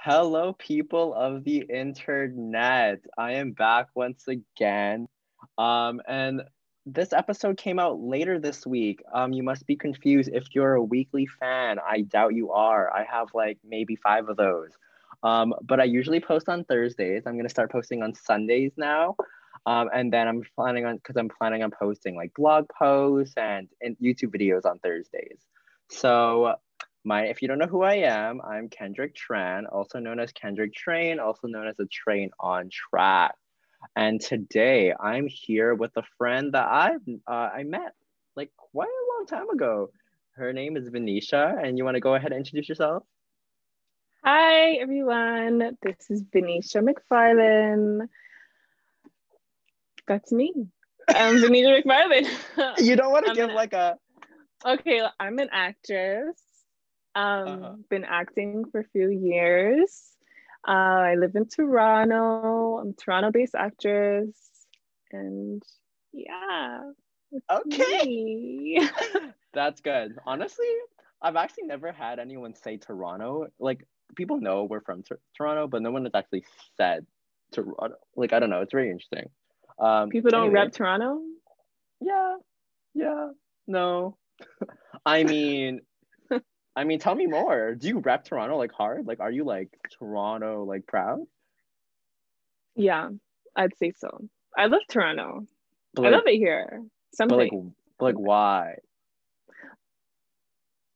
Hello, people of the internet. I am back once again. Um, and this episode came out later this week. Um, you must be confused if you're a weekly fan. I doubt you are. I have like maybe five of those. Um, but I usually post on Thursdays. I'm gonna start posting on Sundays now. Um, and then I'm planning on because I'm planning on posting like blog posts and, and YouTube videos on Thursdays. So my if you don't know who I am, I'm Kendrick Tran, also known as Kendrick Train, also known as a train on track. And today I'm here with a friend that I uh, I met like quite a long time ago. Her name is Vineciah, and you want to go ahead and introduce yourself? Hi everyone, this is Vineciah McFarlane. That's me. I'm Vineciah McFarlane. you don't want to give an- like a Okay, I'm an actress. Um, Uh-huh. been acting for a few years. Uh, I live in Toronto. I'm a Toronto-based actress, and yeah. Okay. That's good. Honestly, I've actually never had anyone say Toronto. Like people know we're from Tor- Toronto, but no one has actually said Toronto. Like I don't know. It's very interesting. Um, People don't anyway, rep Toronto. Yeah, yeah. No, I mean, I mean, tell me more. Do you rep Toronto like hard? Like, are you like Toronto like proud? Yeah, I'd say so. I love Toronto. But I love it here. but like, Something. but like, why?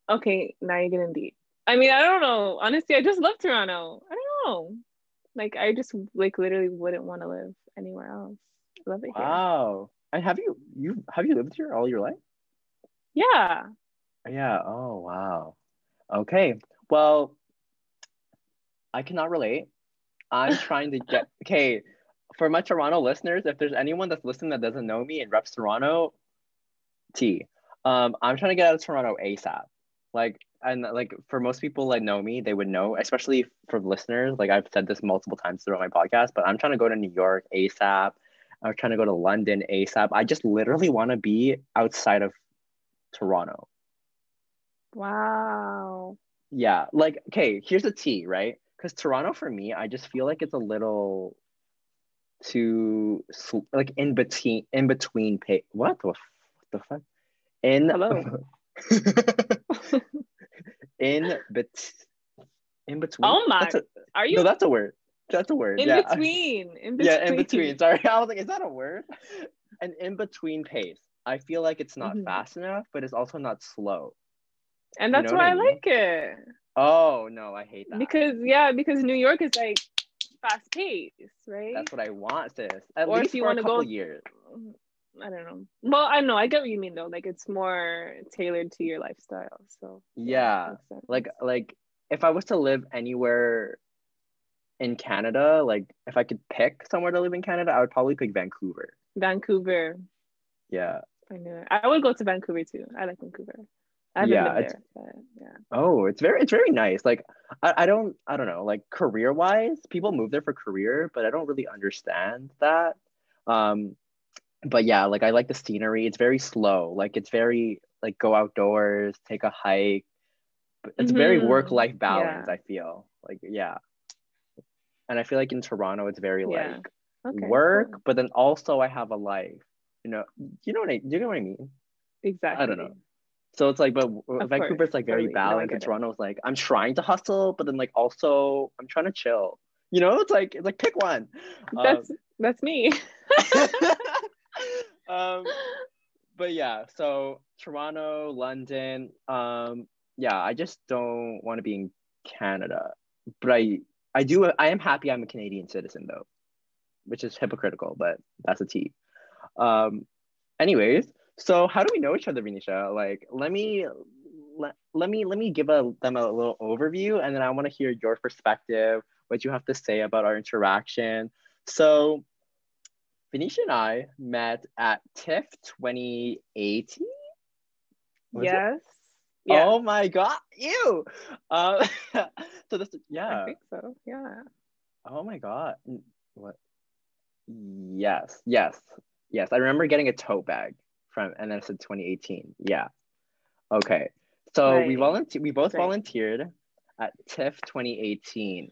Okay, now you're getting deep. I mean, I don't know. Honestly, I just love Toronto. I don't know. Like, I just like literally wouldn't want to live anywhere else. I love it here. Wow. And have you you have you lived here all your life? Yeah. Yeah. Oh, wow. Okay. Well, I cannot relate. I'm trying to get okay. For my Toronto listeners, if there's anyone that's listening that doesn't know me and reps Toronto, T. Um, I'm trying to get out of Toronto ASAP. Like, and like for most people that know me, they would know, especially for listeners. Like I've said this multiple times throughout my podcast, but I'm trying to go to New York ASAP. I'm trying to go to London ASAP. I just literally want to be outside of Toronto. Wow. Yeah, like okay, here's a T, right? Because Toronto for me, I just feel like it's a little too like in between in between pay. What the what the fuck? In Hello. in bet in between. Oh my. That's a, Are you no, that's a word. That's a word. in yeah. between? In between. Yeah, in between. Sorry, I was like, is that a word? An in between pace. I feel like it's not Mhm. fast enough, but it's also not slow. And You that's know why I I like it. Oh no, I hate that. Because yeah, because New York is like fast paced, right? That's what I want, sis. At Or if least you wanna go- years. I don't know. Well, I know. I get what you mean though. Like it's more tailored to your lifestyle. So Yeah, like like if I was to live anywhere in Canada, like if I could pick somewhere to live in Canada, I would probably pick Vancouver. Vancouver. Yeah. I knew it. I would go to Vancouver too. I like Vancouver. I Yeah, been it's- there, yeah. Oh, it's very it's very nice. Like I, I don't I don't know, like career wise, people move there for career, but I don't really understand that. Um but yeah, like I like the scenery. It's very slow. Like it's very like go outdoors, take a hike. It's very Mhm. work life balance, Yeah. I feel. Like yeah. And I feel like in Toronto it's very Yeah. like Okay. work, cool. but then also I have a life. You know, you know what I do you know what I mean? Exactly. I don't know. So it's like, but Of Vancouver's course, like very totally. No, balanced, get and. Toronto's like I'm trying to hustle, but then like also I'm trying to chill. You know, it's like it's like pick one. That's that's me. Um, um, but yeah, so Toronto, London, um, yeah, I just don't want to be in Canada, but I I do I am happy I'm a Canadian citizen though, which is hypocritical, but that's a T. Um, anyways, so how do we know each other, Vineciah? Like, let me let, let me let me give a, them a little overview, and then I want to hear your perspective, what you have to say about our interaction. So, Vineciah and I met at TIFF 2018. Was it? yes. Yeah. Oh my god, ew. Uh, so this, yeah. I think so. Yeah. Oh my god. What? Yes, yes, yes. I remember getting a tote bag from, and then it said 2018. Yeah. Okay. So we Right. volunteer. We both Right. volunteered at TIFF 2018.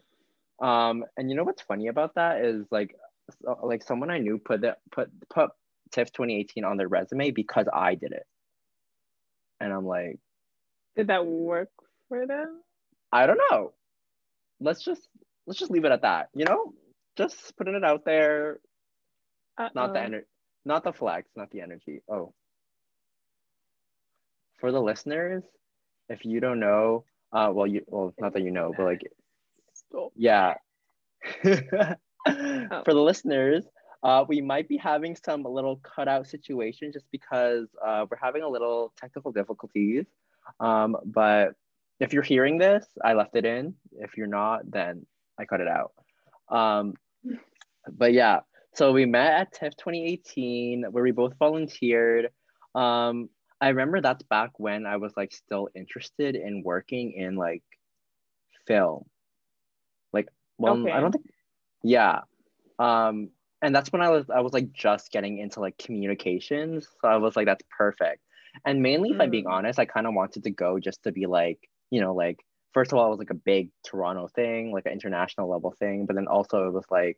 Um, and you know what's funny about that is like, so, like someone I knew put that put put TIFF 2018 on their resume because I did it, and I'm like, did that work for them? I don't know. Let's just let's just leave it at that. You know, just putting it out there. Uh-oh. Not the energy, not the flex, not the energy. Oh, for the listeners, if you don't know, uh, well, you well, not that you know, but like, yeah. For the listeners, uh, we might be having some little cutout situation just because uh, we're having a little technical difficulties. Um, but if you're hearing this, I left it in. If you're not, then I cut it out. Um, but yeah, so we met at TIFF 2018 where we both volunteered. Um, I remember that's back when I was like still interested in working in like film. Like, well, okay. I don't think, yeah. Um, and that's when I was I was like just getting into like communications. So I was like, that's perfect. And mainly, if mm. I'm being mm. honest, I kind of wanted to go just to be like, you know, like first of all, it was like a big Toronto thing, like an international level thing. But then also it was like,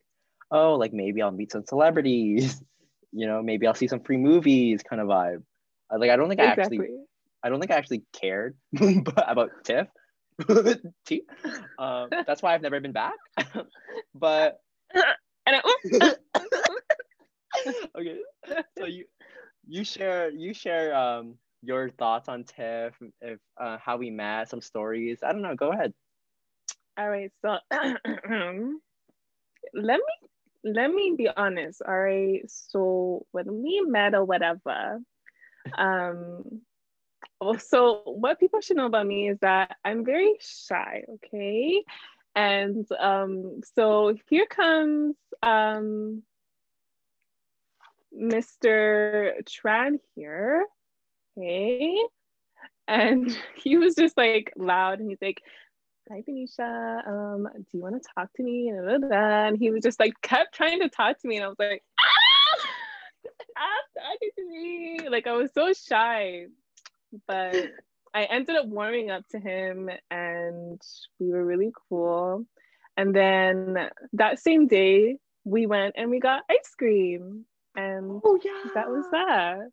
oh, like maybe I'll meet some celebrities, you know, maybe I'll see some free movies kind of vibe. Like I don't think exactly. I actually I don't think I actually cared about TIFF. um, that's why I've never been back. but okay, so you you share you share um your thoughts on TIFF, if uh, how we met, some stories. I don't know. Go ahead. All right. So let me let me be honest. All right. So when we met or whatever, um, so what people should know about me is that I'm very shy. Okay. And um, so here comes um, Mr. Tran here. Okay. And he was just like loud and he's like, Hi Vineciah, um, do you want to talk to me? And he was just like kept trying to talk to me, and I was like, ah, talking to me. Like I was so shy, but I ended up warming up to him, and we were really cool. And then that same day, we went and we got ice cream, and oh, yeah. that was that.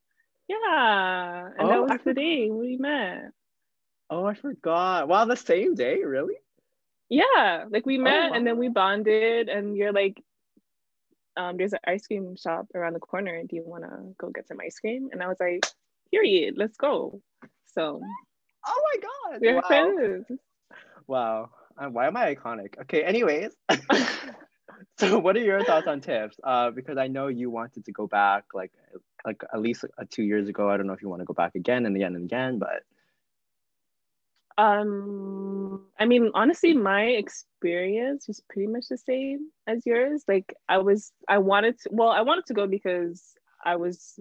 Yeah, and oh, that was I the day we met. Oh, I forgot. Wow, the same day, really? Yeah, like we oh, met oh, wow. and then we bonded, and you're like, um, there's an ice cream shop around the corner. Do you want to go get some ice cream? And I was like, period, let's go. So, oh my god, we're wow. friends. Wow, uh, why am I iconic? Okay, anyways. so what are your thoughts on tips? Uh, because I know you wanted to go back like like at least uh, two years ago. I don't know if you want to go back again and again and again, but um, I mean, honestly, my experience was pretty much the same as yours. Like, I was, I wanted to, well, I wanted to go because I was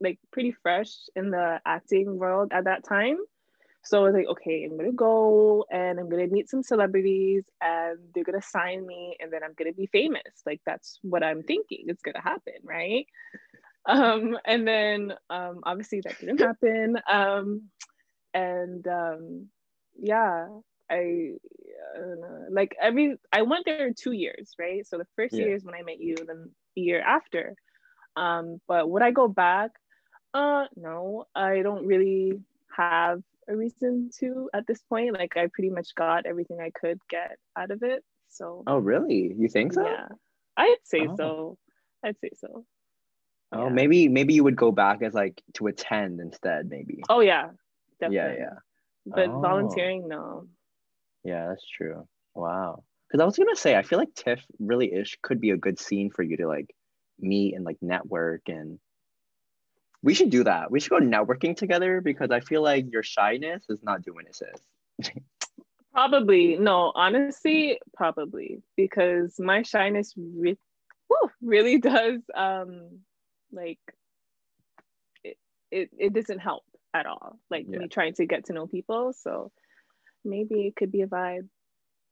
like pretty fresh in the acting world at that time. So I was like, okay, I'm gonna go and I'm gonna meet some celebrities and they're gonna sign me and then I'm gonna be famous. Like that's what I'm thinking It's gonna happen, right? Um, and then um, obviously that didn't happen. Um, and um, yeah, I uh, like every I went there two years, right? So the first yeah. year is when I met you, then the year after. Um, but would I go back? Uh, no, I don't really have a reason to at this point. Like I pretty much got everything I could get out of it. So Oh really? You think so? Yeah. I'd say oh. so. I'd say so. Oh, yeah. maybe maybe you would go back as like to attend instead, maybe. Oh yeah. Definitely. Yeah, yeah. But oh. volunteering, no. Yeah, that's true. Wow. Because I was gonna say, I feel like TIFF really ish could be a good scene for you to like meet and like network and we should do that. We should go networking together because I feel like your shyness is not doing it, sis. probably. No, honestly, probably. Because my shyness re- whew, really does um like it, it, it doesn't help at all. Like yeah. me trying to get to know people. So maybe it could be a vibe.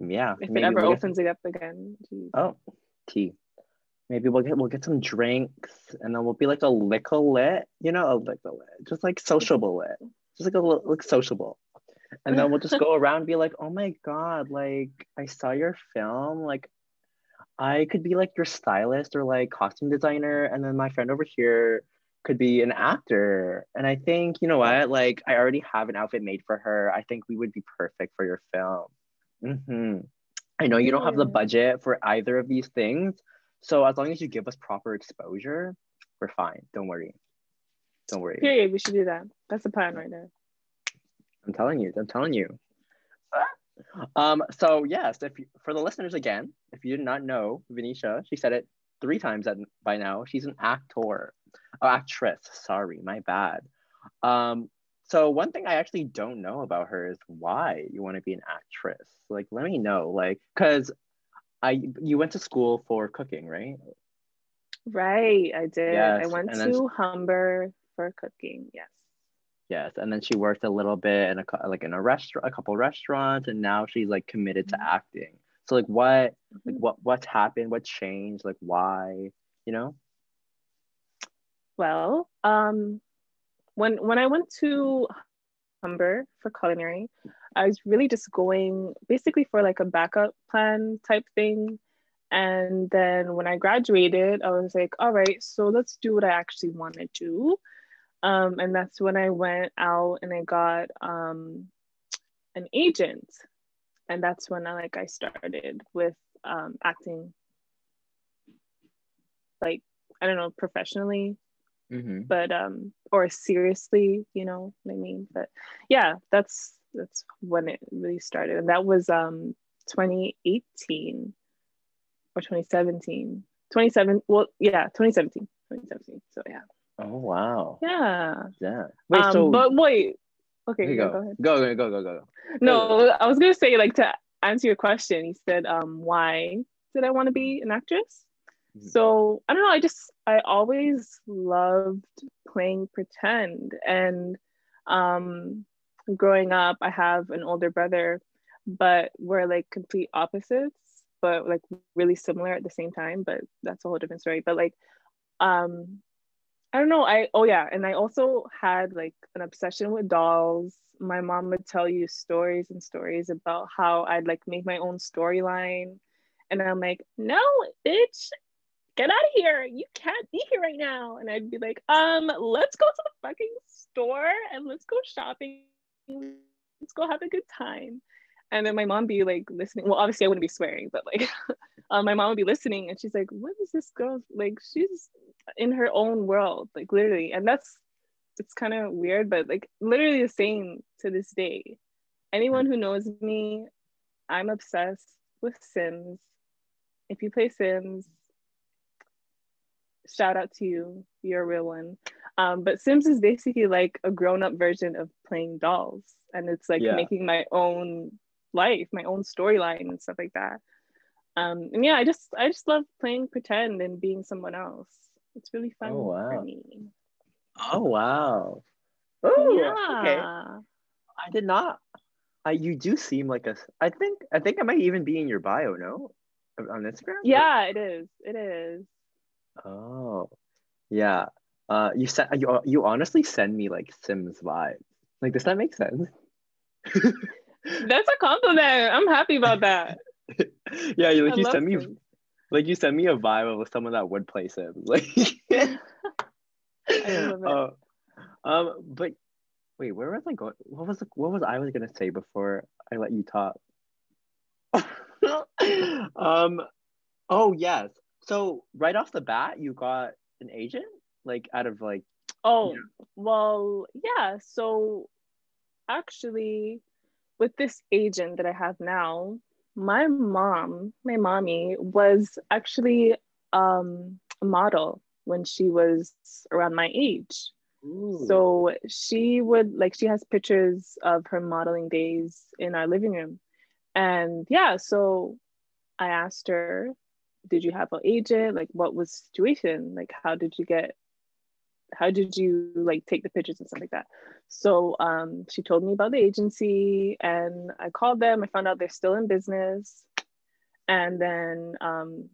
Yeah. If it ever we'll opens get... it up again. Jeez. Oh, tea maybe we'll get we'll get some drinks and then we'll be like a liquor lit, you know, a liquor lit, just like sociable lit, just like a little like sociable. and then we'll just go around and be like, oh my god, like I saw your film, like I could be like your stylist or like costume designer, and then my friend over here could be an actor. And I think, you know what, like I already have an outfit made for her. I think we would be perfect for your film. Mm-hmm. I know you don't have the budget for either of these things. So as long as you give us proper exposure, we're fine. Don't worry. Don't worry. Period. We should do that. That's the plan right there. I'm telling you. I'm telling you. Um, so yes, if you, for the listeners again, if you did not know Vineciah, she said it three times at, by now. She's an actor, oh, actress. Sorry, my bad. Um, so one thing I actually don't know about her is why you want to be an actress. Like, let me know. Like, cause I you went to school for cooking, right? Right, I did. Yes. I went to then, Humber for cooking. Yes. Yes, and then she worked a little bit in a like in a restaurant, a couple restaurants, and now she's like committed to mm-hmm. acting. So like, what, like mm-hmm. what, what's happened? What changed? Like, why? You know. Well, um, when when I went to Humber for culinary, I was really just going basically for like a backup plan type thing. And then when I graduated, I was like, all right, so let's do what I actually want to do. Um, and that's when I went out and I got um, an agent. And that's when I like I started with um, acting like I don't know professionally mm-hmm. but um or seriously you know what i mean? But yeah that's that's when it really started. And that was um 2018 or 2017 27 well yeah 2017 2017 so yeah. Oh wow. Yeah. Yeah. Wait um, so but wait. Okay go. go ahead. Go go go go go no go. i was gonna say like to answer your question he said um why did i want to be an actress? Mm-hmm. So I don't know. I just I always loved playing pretend, and um, growing up, I have an older brother, but we're like complete opposites, but like really similar at the same time. But that's a whole different story. But like, um, I don't know. I oh yeah, and I also had like an obsession with dolls. My mom would tell you stories and stories about how I'd like make my own storyline. And I'm like, no, bitch, get out of here. You can't be here right now. And I'd be like, um, let's go to the fucking store and let's go shopping. Let's go have a good time. And then my mom be like listening. Well, obviously I wouldn't be swearing, but like um, my mom would be listening and she's like, what is this girl? Like she's in her own world, like literally. And that's it's kind of weird, but like literally the same to this day. Anyone who knows me, I'm obsessed with Sims. If you play Sims, shout out to you. You're a real one. Um, but Sims is basically like a grown up version of playing dolls. And it's like yeah. making my own life, my own storyline and stuff like that. Um, and yeah, I just I just love playing pretend and being someone else. It's really fun oh, wow. for me. Oh wow. Oh yeah. okay. I did not. I you do seem like a. I think I think I might even be in your bio. No, on Instagram. Yeah, it is. It is. Oh, yeah. Uh, you said you you honestly send me like Sims vibes. Like, does that make sense? That's a compliment. I'm happy about that. yeah, you like I you send me like you send me a vibe of someone that would play Sims. Like, uh, um, but wait, where was I going? What was the, what was I was gonna say before I let you talk? um, oh yes, so right off the bat, you got an agent, like out of like. Oh you know. well, yeah. So actually, with this agent that I have now, my mom, my mommy, was actually um, a model when she was around my age. Ooh. So she would like she has pictures of her modeling days in our living room. And yeah, so I asked her did you have an agent? Like what was the situation? Like how did you get how did you like take the pictures and stuff like that? So um, she told me about the agency and i called them. I found out they're still in business. And then um,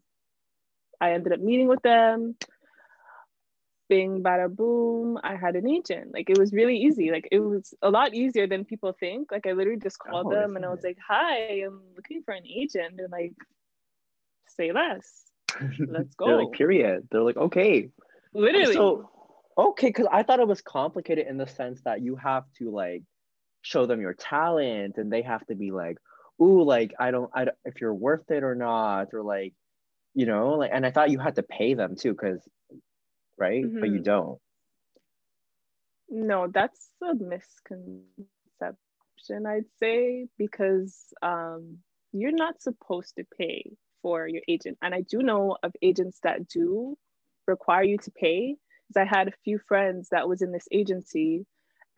i ended up meeting with them. Bing bada boom i had an agent. Like it was really easy. Like it was a lot easier than people think. Like i literally just called Oh, them and i was isn't like hi i'm looking for an agent. And like say less Let's go. They're like, period. They're like, okay. literally So, okay, because I thought it was complicated in the sense that you have to like show them your talent and they have to be like, ooh, like, I don't, I don't, if you're worth it or not, or like, you know, like, and I thought you had to pay them too, because, right? But you Mhm. don't. no that's a misconception i'd say because um you're not supposed to pay for your agent. And i do know of agents that do require you to pay because i had a few friends that was in this agency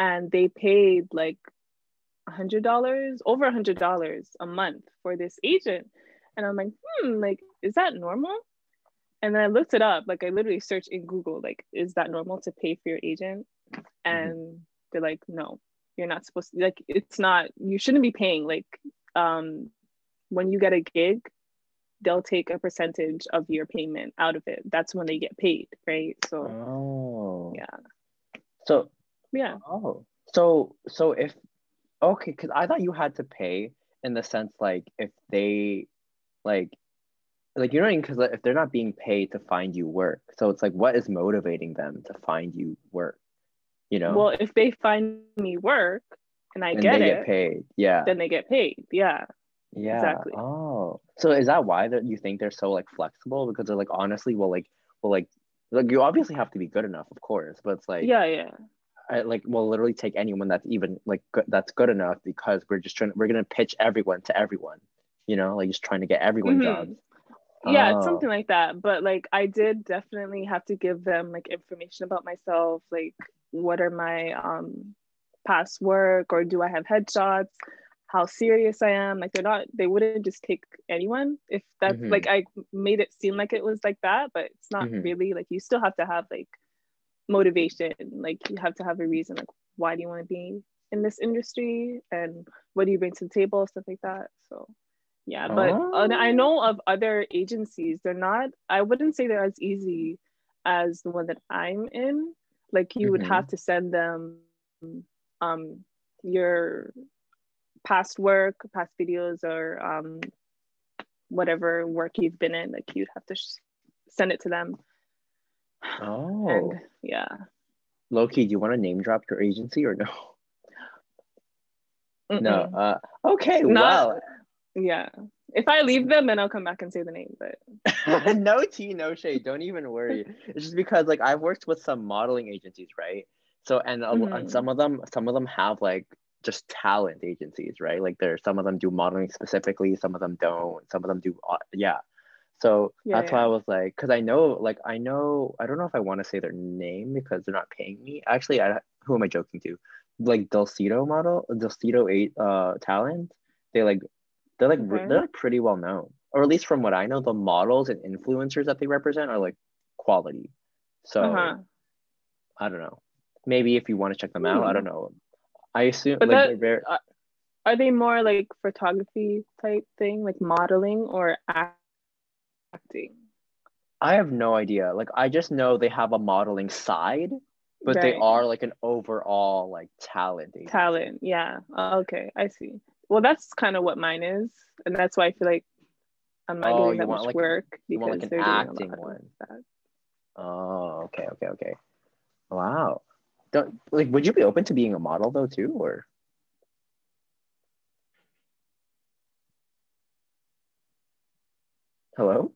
and they paid like a hundred dollars over a hundred dollars a month for this agent. And i'm like hmm like is that normal? And then i looked it up like i literally searched in google like is that normal to pay for your agent? And they're like no you're not supposed to like it's not you shouldn't be paying like um when you get a gig they'll take a percentage of your payment out of it. That's when they get paid right? So Oh. yeah. So, yeah. oh, so, so if, okay, because I thought you had to pay in the sense like if they, like, like you know because if they're not being paid to find you work. So it's like what is motivating them to find you work? You know? Well if they find me work and i and get they it get paid yeah. then they get paid yeah yeah exactly. oh so is that why that you think they're so like flexible because they're like honestly well like well like like you obviously have to be good enough of course but it's like yeah yeah I, like we'll literally take anyone that's even like good, that's good enough because we're just trying we're gonna pitch everyone to everyone you know like just trying to get everyone Mhm. jobs yeah Oh. it's something like that but like i did definitely have to give them like information about myself like what are my um past work or do i have headshots how serious i am like they're not they wouldn't just take anyone if that's Mhm. like i made it seem like it was like that but it's not Mhm. really like you still have to have like motivation like you have to have a reason like why do you want to be in this industry and what do you bring to the table stuff like that so yeah but and i Oh. know of other agencies they're not i wouldn't say they're as easy as the one that i'm in like you would Mhm. have to send them um your past work past videos or um whatever work you've been in like you'd have to sh- send it to them oh and yeah Loki, do you want to name drop your agency or no? No. Mm-mm. Uh, okay. Not- well, yeah if i leave them then i'll come back and say the name but no tea, no shade. Don't even worry. It's just because like I've worked with some modeling agencies, right? So and, a- and Mhm. some of them, some of them have like just talent agencies, right? Like there, some of them do modeling specifically, some of them don't. Some of them do, yeah. So Yeah, that's why. I was like, because I know, like I know, I don't know if I want to say their name because they're not paying me. Actually, I who am I joking to? Like Dulcedo model, Dulcedo eight uh talent. They like they're like Okay. they're like pretty well known, or at least from what I know, the models and influencers that they represent are like quality. So uh-huh I don't know. Maybe if you want to check them out, I Hmm. don't know. I assume But like that- they're very are they more like photography type thing like modeling or acting I have no idea. Like I just know they have a modeling side, but they are like an overall like talent. agency. talent yeah okay i see well that's kind of what mine is and that's why i feel like i'm not Oh, you that much like- work want, like, because they're doing a acting lot of one. that. Oh, okay, okay, okay. Wow. Don't like would you be open to being a model though too or Hello?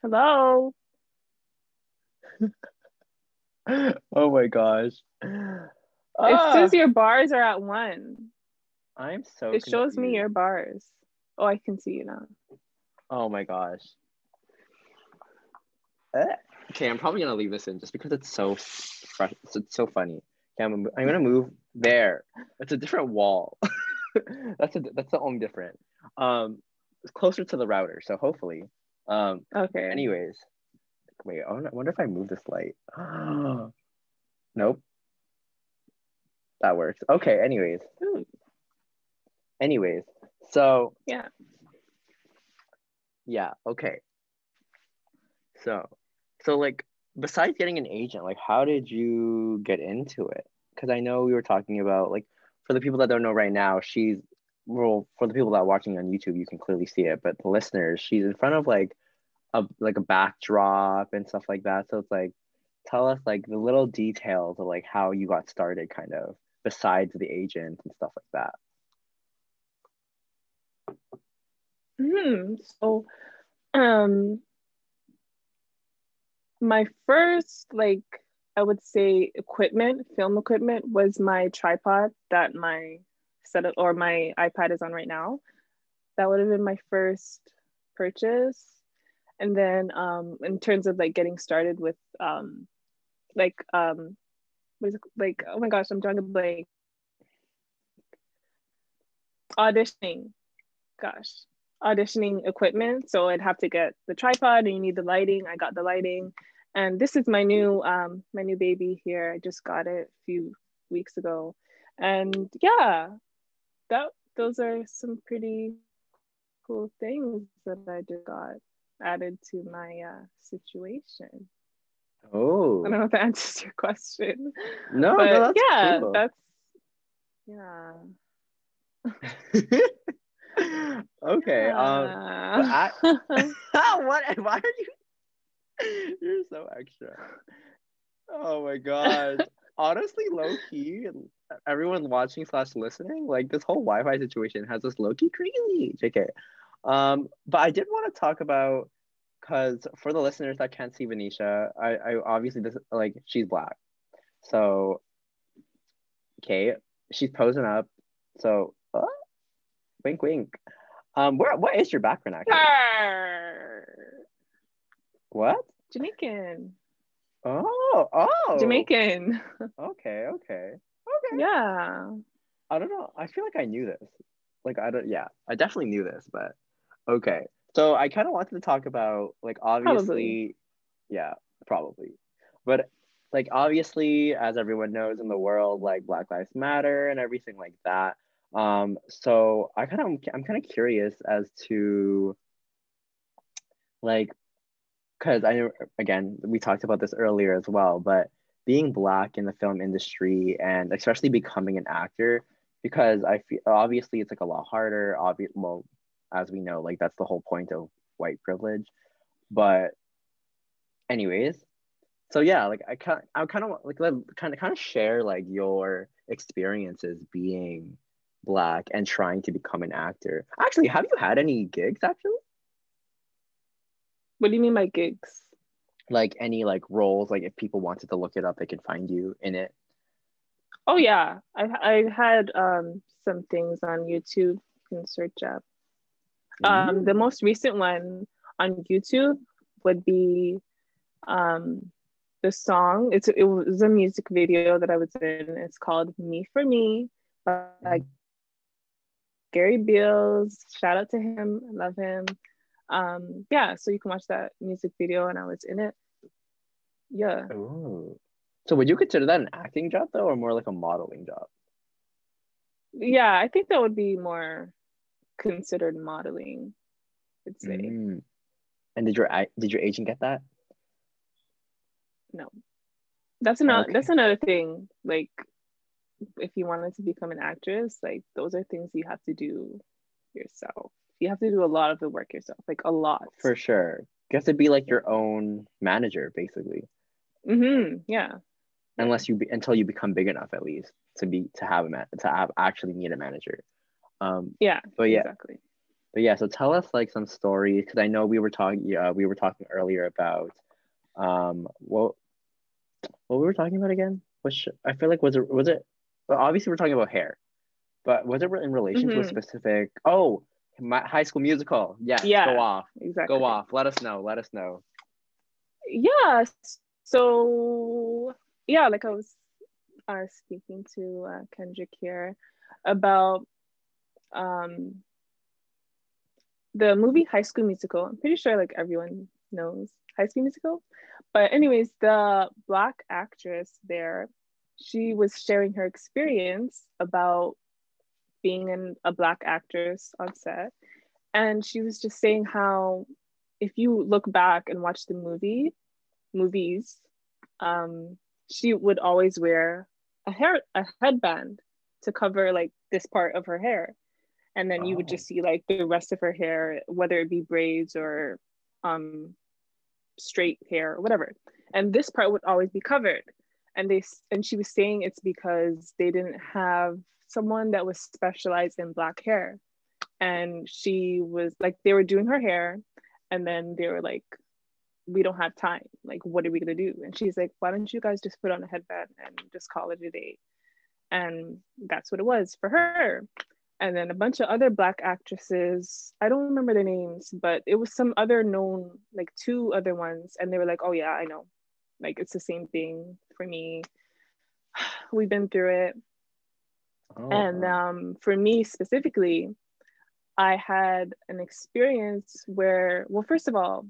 hello oh my gosh. it Ah, says your bars are at one I'm so it shows me your bars oh i can see you now Oh my gosh. Eh. Okay, I'm probably gonna leave this in just because it's so fresh. It's, it's so funny. Okay, I'm, I'm gonna move there. It's a different wall. that's a that's the only different. Um, it's closer to the router, so hopefully. Um, okay anyways, wait. I wonder, I wonder if I move this light. nope. That works. Okay. Anyways. Ooh, Anyways. So yeah yeah. Okay. So, so like besides getting an agent, like how did you get into it? Because I know we were talking about like for the people that don't know right now, she's well for the people that are watching on YouTube, you can clearly see it, but the listeners, she's in front of like a like a backdrop and stuff like that. So it's like tell us like the little details of like how you got started kind of besides the agent and stuff like that. Hmm. So um my first like I would say equipment, film equipment was my tripod that my setup or my iPad is on right now. That would have been my first purchase. And then um in terms of like getting started with um like um what is it like oh my gosh, I'm drawing a blank. Auditioning. Gosh. Auditioning equipment. So I'd have to get the tripod and you need the lighting. I got the lighting. And this is my new um my new baby here. I just got it a few weeks ago. And yeah that those are some pretty cool things that i just got added to my uh situation. Oh. I don't know if that answers your question. No, but no that's yeah cool. that's yeah okay um uh, I, what why are you You're so extra. Oh my god. Honestly, low key, everyone watching slash listening, like this whole Wi-Fi situation has us low key crazy. JK. Um, but I did want to talk about because for the listeners that can't see Vineciah, I, I obviously this like she's black. So okay, she's posing up. So wink wink. Um, where what is your background actually? What? Jamaican. Oh, oh. Jamaican. Okay, okay. Okay. Yeah. I don't know. I feel like I knew this. Like I don't yeah, I definitely knew this, but okay. So I kind of wanted to talk about like obviously Probably. yeah, probably. But like obviously as everyone knows in the world like Black Lives Matter and everything like that. Um so I kind of I'm kind of curious as to like because I again we talked about this earlier as well, but being black in the film industry and especially becoming an actor, because I feel obviously it's like a lot harder. Obvious, well, as we know, like that's the whole point of white privilege. But, anyways, so yeah, like I kind I kind of like kind of kind of share like your experiences being black and trying to become an actor. Actually, have you had any gigs actually? What do you mean by gigs? like any like roles like if people wanted to look it up they could find you in it Oh yeah, I I had um some things on YouTube. You can search up. Um, the most recent one on YouTube would be um the song. It's it was a music video that I was in. It's called "Me for Me" by Gary Beals. Shout out to him. Love him. Um, yeah, so you can watch that music video, and I was in it. Yeah. Ooh. so would you consider that an acting job though or more like a modeling job yeah i think that would be more considered modeling i'd say Mm. and did your did your agent get that no that's another Okay. that's another thing like if you wanted to become an actress like those are things you have to do yourself. You have to do a lot of the work yourself like a lot. For sure. You have to be like your own manager basically. Mm-hmm. Yeah. Unless you be, until you become big enough at least to be to have a man to have actually need a manager. Um yeah but yeah. exactly. But yeah, so tell us like some stories because I know we were talking. Yeah, we were talking earlier about um what what we were talking about again. Which I feel like was it was it? Well, obviously we're talking about hair, but was it in relation to a Mhm. specific? Oh, my High School Musical. Yes. Yeah. Go off. exactly Go off. Let us know. Let us know. yeah so yeah like i was uh, speaking to uh, kendrick here about um the movie high school musical i'm pretty sure like everyone knows high school musical but anyways the black actress there she was sharing her experience about being an, a black actress on set. And she was just saying how if you look back and watch the movie movies, um, she would always wear a hair a headband to cover like this part of her hair, and then you would just see like the rest of her hair, whether it be braids or um, straight hair or whatever, and this part would always be covered. And they and she was saying it's because they didn't have someone that was specialized in black hair. And she was like they were doing her hair and then they were like we don't have time. Like what are we going to do? And she's like why don't you guys just put on a headband and just call it a day? And that's what it was for her. And then a bunch of other black actresses i don't remember their names but it was some other known like two other ones and they were like oh yeah i know like it's the same thing for me. We've been through it. Oh, and um, for me specifically I had an experience where, well, first of all,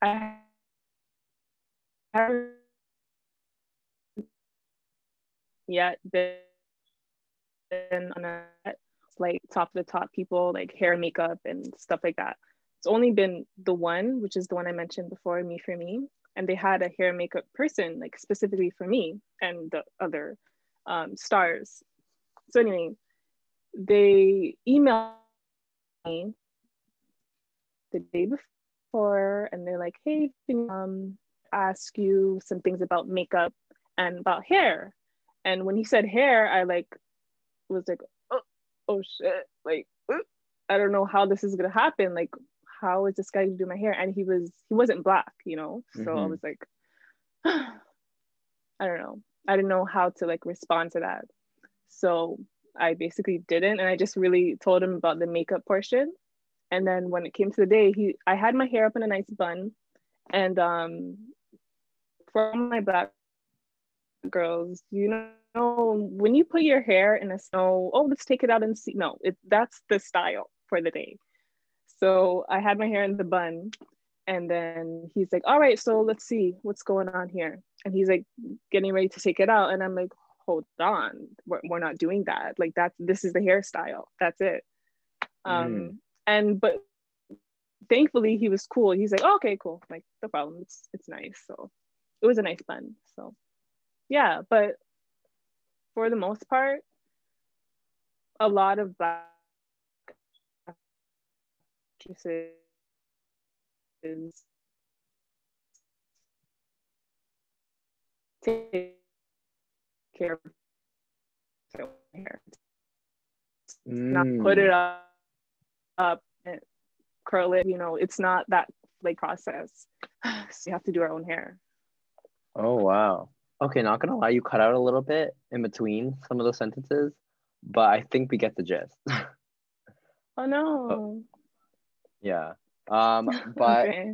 I haven't yet been on a like top of the top people, like hair, makeup, and stuff like that. It's only been the one, which is the one I mentioned before, Me for Me, and they had a hair and makeup person like specifically for me and the other um, stars. So anyway, they emailed me the day before and they're like, hey, um, ask you some things about makeup and about hair. And when he said hair, I like was like, oh, oh shit, like I don't know how this is gonna happen. Like, how is this guy gonna do my hair? And he was he wasn't black, you know. So mm-hmm. I was like, I don't know. I didn't know how to like respond to that. So I basically didn't. And I just really told him about the makeup portion. And then when it came to the day, he I had my hair up in a nice bun. And um for my black girls, you know, when you put your hair in a snow, oh, let's take it out and see. No, it that's the style for the day. So I had my hair in the bun. And then he's like, all right, so let's see what's going on here. And he's like getting ready to take it out. And I'm like, hold on we're, we're not doing that like that's this is the hairstyle that's it um mm. and but thankfully he was cool he's like oh, okay cool like no problem it's it's nice so it was a nice bun so yeah but for the most part a lot of black actresses take care of hair. Mm. Not put it up, up and curl it. You know, it's not that like process. So you have to do our own hair. Oh wow. Okay, not gonna lie, you cut out a little bit in between some of those sentences, but I think we get the gist. oh no. Yeah. Um, but okay.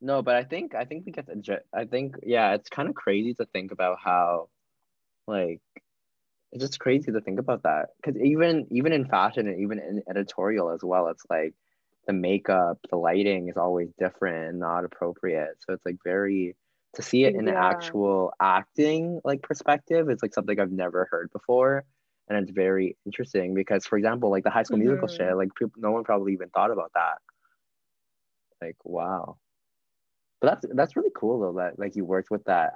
no, but I think I think we get the. I think yeah, it's kind of crazy to think about how like it's just crazy to think about that because even even in fashion and even in editorial as well it's like the makeup the lighting is always different and not appropriate so it's like very to see it in yeah. actual acting like perspective is like something i've never heard before and it's very interesting because for example like the high school mm-hmm. musical shit like people no one probably even thought about that like wow but that's that's really cool though that like you worked with that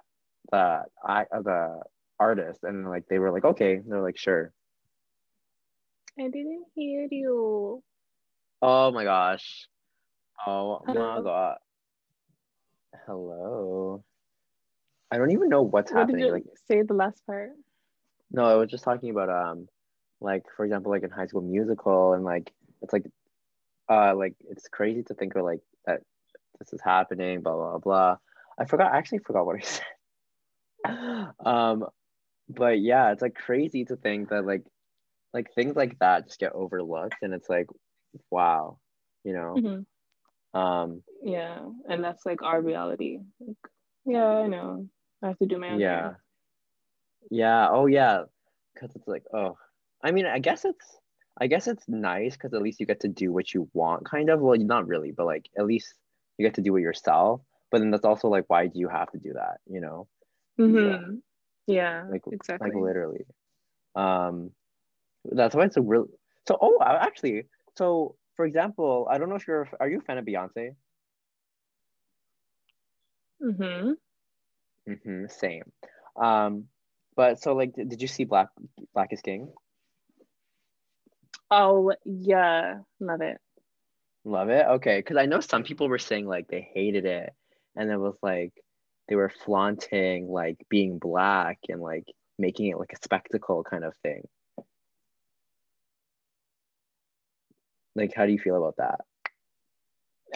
that i the artist and like they were like okay they're like sure i didn't hear you oh my gosh oh Hello? my god Hello. I don't even know what's what happening. like say the last part. No, I was just talking about um like for example like in high school musical and like it's like uh like it's crazy to think of like that this is happening, blah blah blah. I forgot I actually forgot what I said. um but yeah, it's like crazy to think that like like things like that just get overlooked and it's like wow, you know. Mm-hmm. Um yeah, and that's like our reality. Like, yeah, I know. I have to do my own Yeah. Thing. Yeah, oh yeah. Cuz it's like, oh. I mean, I guess it's I guess it's nice cuz at least you get to do what you want kind of. Well, not really, but like at least you get to do it yourself. But then that's also like why do you have to do that, you know? Mm-hmm. Yeah, like exactly. Like literally. Um, that's why it's a real. So oh, actually, so for example, I don't know if you're are you a fan of Beyonce? Mm-hmm. Mm-hmm, same. Um, but so like, did, did you see Black Black is King? Oh yeah, love it. Love it. Okay, because I know some people were saying like they hated it, and it was like they were flaunting like being black and like making it like a spectacle kind of thing. Like, how do you feel about that?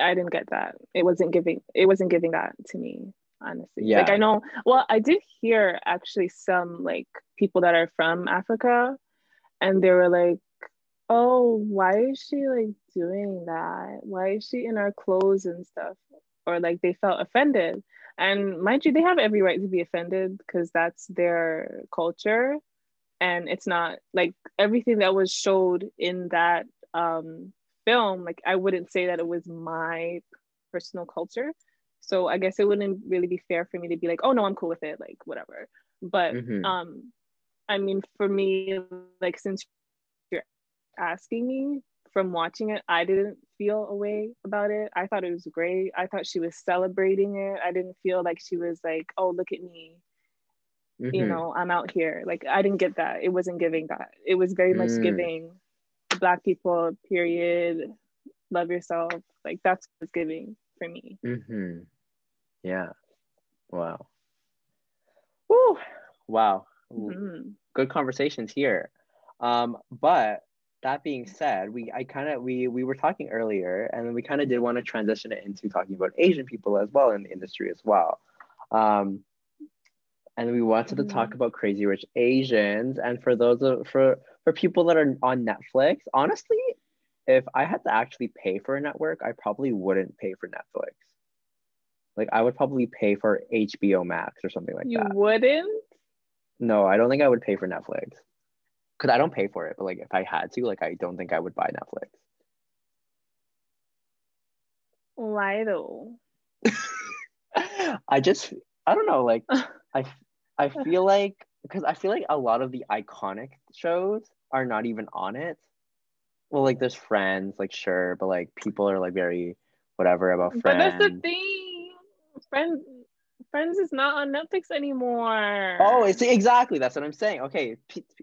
I didn't get that. It wasn't giving. It wasn't giving that to me. Honestly, Yeah. like I know. Well, I did hear actually some like people that are from Africa, and they were like, "Oh, why is she like doing that? Why is she in our clothes and stuff?" Or like they felt offended. And mind you, they have every right to be offended because that's their culture, and it's not like everything that was showed in that um film like i wouldn't say that it was my personal culture so i guess it wouldn't really be fair for me to be like oh no i'm cool with it like whatever but Mhm. um i mean for me like since asking me from watching it i didn't feel a way about it i thought it was great i thought she was celebrating it i didn't feel like she was like oh look at me you Mhm. know i'm out here like i didn't get that it wasn't giving that it was very much Mm. giving black people period love yourself like that's what it's giving for me Mm-hmm. Yeah. Wow. Woo. Wow. Mhm. Good conversations here. Um, but that being said, we I kind of we we were talking earlier, and we kind of did want to transition it into talking about Asian people as well in the industry as well. Um, and we wanted to talk Mhm. about Crazy Rich Asians. And for those of, for for people that are on Netflix, honestly, if I had to actually pay for a network, I probably wouldn't pay for Netflix. Like I would probably pay for HBO Max or something like you that. You wouldn't No, I don't think I would pay for Netflix. Cause I don't pay for it, but like if I had to, like I don't think I would buy Netflix. why though I just I don't know, like I I feel like because I feel like a lot of the iconic shows are not even on it. Well, like there's Friends, like sure, but like people are like very whatever about Friends. but that's the thing friends friends is not on netflix anymore Oh, it's exactly that's what I'm saying. Okay,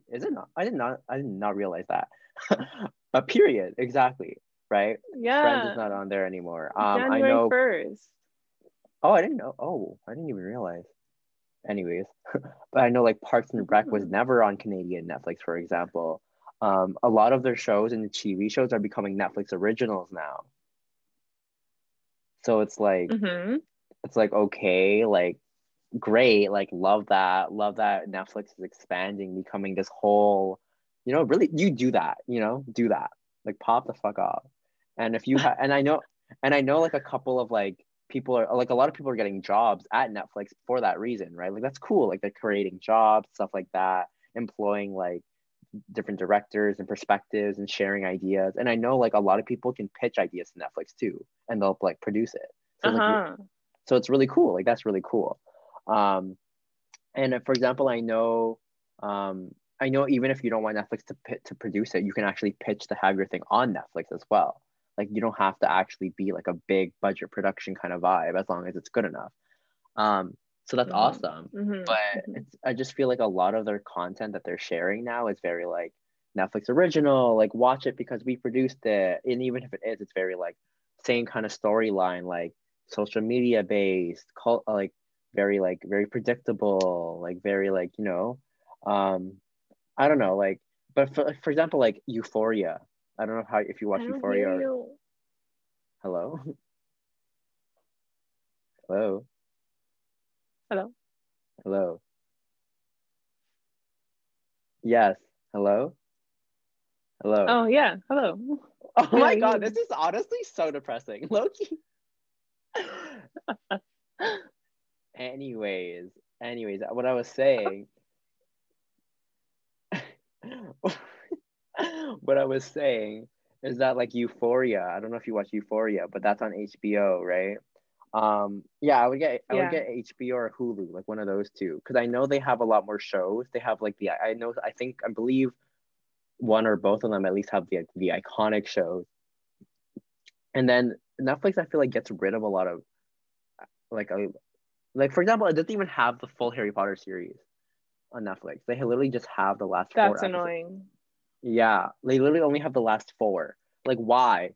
is it not? I did not. I did not realize that. A period, exactly, right? yeah Friends is not on there anymore. Um, january I know. 1st Oh, I didn't know. Oh, I didn't even realize. Anyways, but I know like Parks and Rec was Mhm. never on Canadian Netflix, for example. Um, a lot of their shows and the TV shows are becoming Netflix originals now. So it's like hmm it's like okay, like great, like love that, love that Netflix is expanding, becoming this whole, you know, really you do that, you know, do that, like pop the fuck off. And if you have, and I know, and I know like a couple of like people are like a lot of people are getting jobs at Netflix for that reason, right? Like that's cool, like they're creating jobs, stuff like that, employing like different directors and perspectives and sharing ideas. And I know like a lot of people can pitch ideas to Netflix too, and they'll like produce it. So uh-huh so it's really cool. Like that's really cool. Um and for example i know um i know even if you don't want netflix to to produce it you can actually pitch to have your thing on netflix as well. Like you don't have to actually be like a big budget production kind of vibe as long as it's good enough. Um so that's Mhm. awesome. Mhm. but Mhm. it's i just feel like a lot of their content that they're sharing now is very like netflix original. Like watch it because we produced it. And even if it is it's very like same kind of storyline. Like social media based cult like very like very predictable like very like you know um i don't know like but for, for example like euphoria i don't know how if you watch euphoria or you. hello hello Hello. hello yes hello hello Oh yeah. Hello. Oh my god, this is honestly so depressing. Loki. anyways, anyways, what I was saying what I was saying is that like Euphoria, I don't know if you watch Euphoria, but that's on HBO, right? Um yeah, I would get I would get HBO or Hulu, like one of those two, because I know they have a lot more shows. They have like the I know I think I believe one or both of them at least have the the iconic shows. And then Netflix, I feel like gets rid of a lot of like a Like for example, it doesn't even have the full Harry Potter series on Netflix. They literally just have the last That's annoying. Yeah, they literally only have the last four. Like why?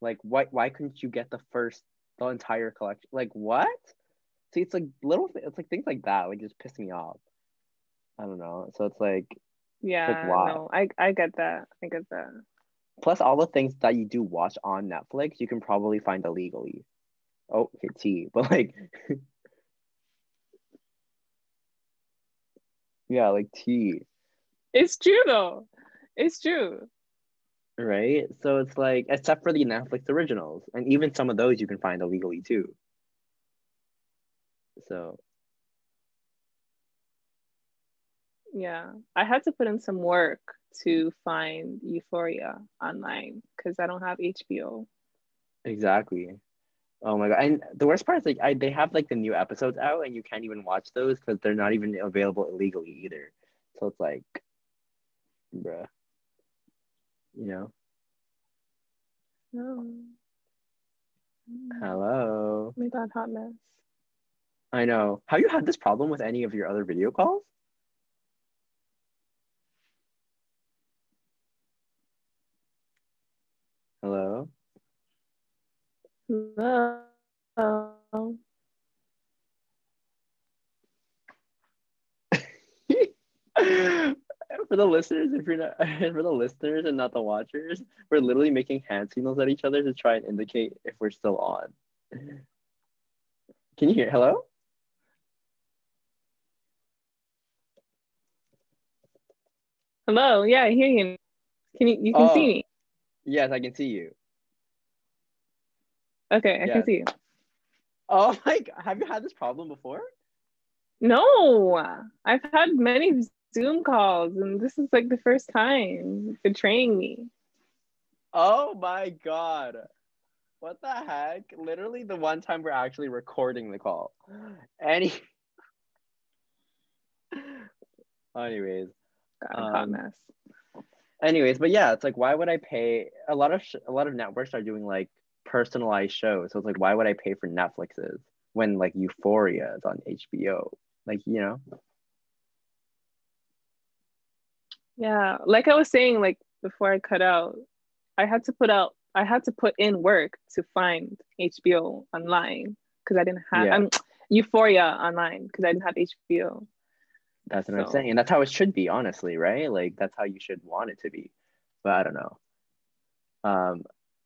Like why why couldn't you get the first the entire collection? Like what? See, it's like little it's like things like that like just piss me off. I don't know. So it's like Yeah, why? no, I I get that. I get that. Plus all the things that you do watch on Netflix, you can probably find illegally. Oh, okay, T, but like Yeah, like T, It's true though. It's true. right? So it's like except for the Netflix originals, and even some of those you can find illegally too. So Yeah, I had to put in some work to find Euphoria online because I don't have HBO. Exactly. Oh my god! And the worst part is like I they have like the new episodes out and you can't even watch those because they're not even available illegally either. So it's like, bruh. You know. No. Hello. My God, hot mess. I know. Have you had this problem with any of your other video calls? Hello. No. for the listeners, if you're not for the listeners and not the watchers, we're literally making hand signals at each other to try and indicate if we're still on. Can you hear? Hello? Hello. Yeah, I hear you. Can you you can Oh. see me? Yes, I can see you. Okay, I can see you. Oh my god, have you had this problem before? No, I've had many Zoom calls, and this is like the first time betraying me. Oh my god. What the heck? Literally the one time we're actually recording the call. Any Anyways, God, hot Um, mess. anyways, but yeah, it's like why would I pay a lot of sh- a lot of networks are doing like personalized shows. So it's like why would I pay for Netflix's when like Euphoria is on HBO? Like, you know. Yeah, like I was saying, like before I cut out, I had to put out, I had to put in work to find HBO online because I didn't have, Yeah. Euphoria online because I didn't have HBO. That's what I'm saying. And that's how it should be, honestly, right? Like that's how you should want it to be. But I don't know. Um,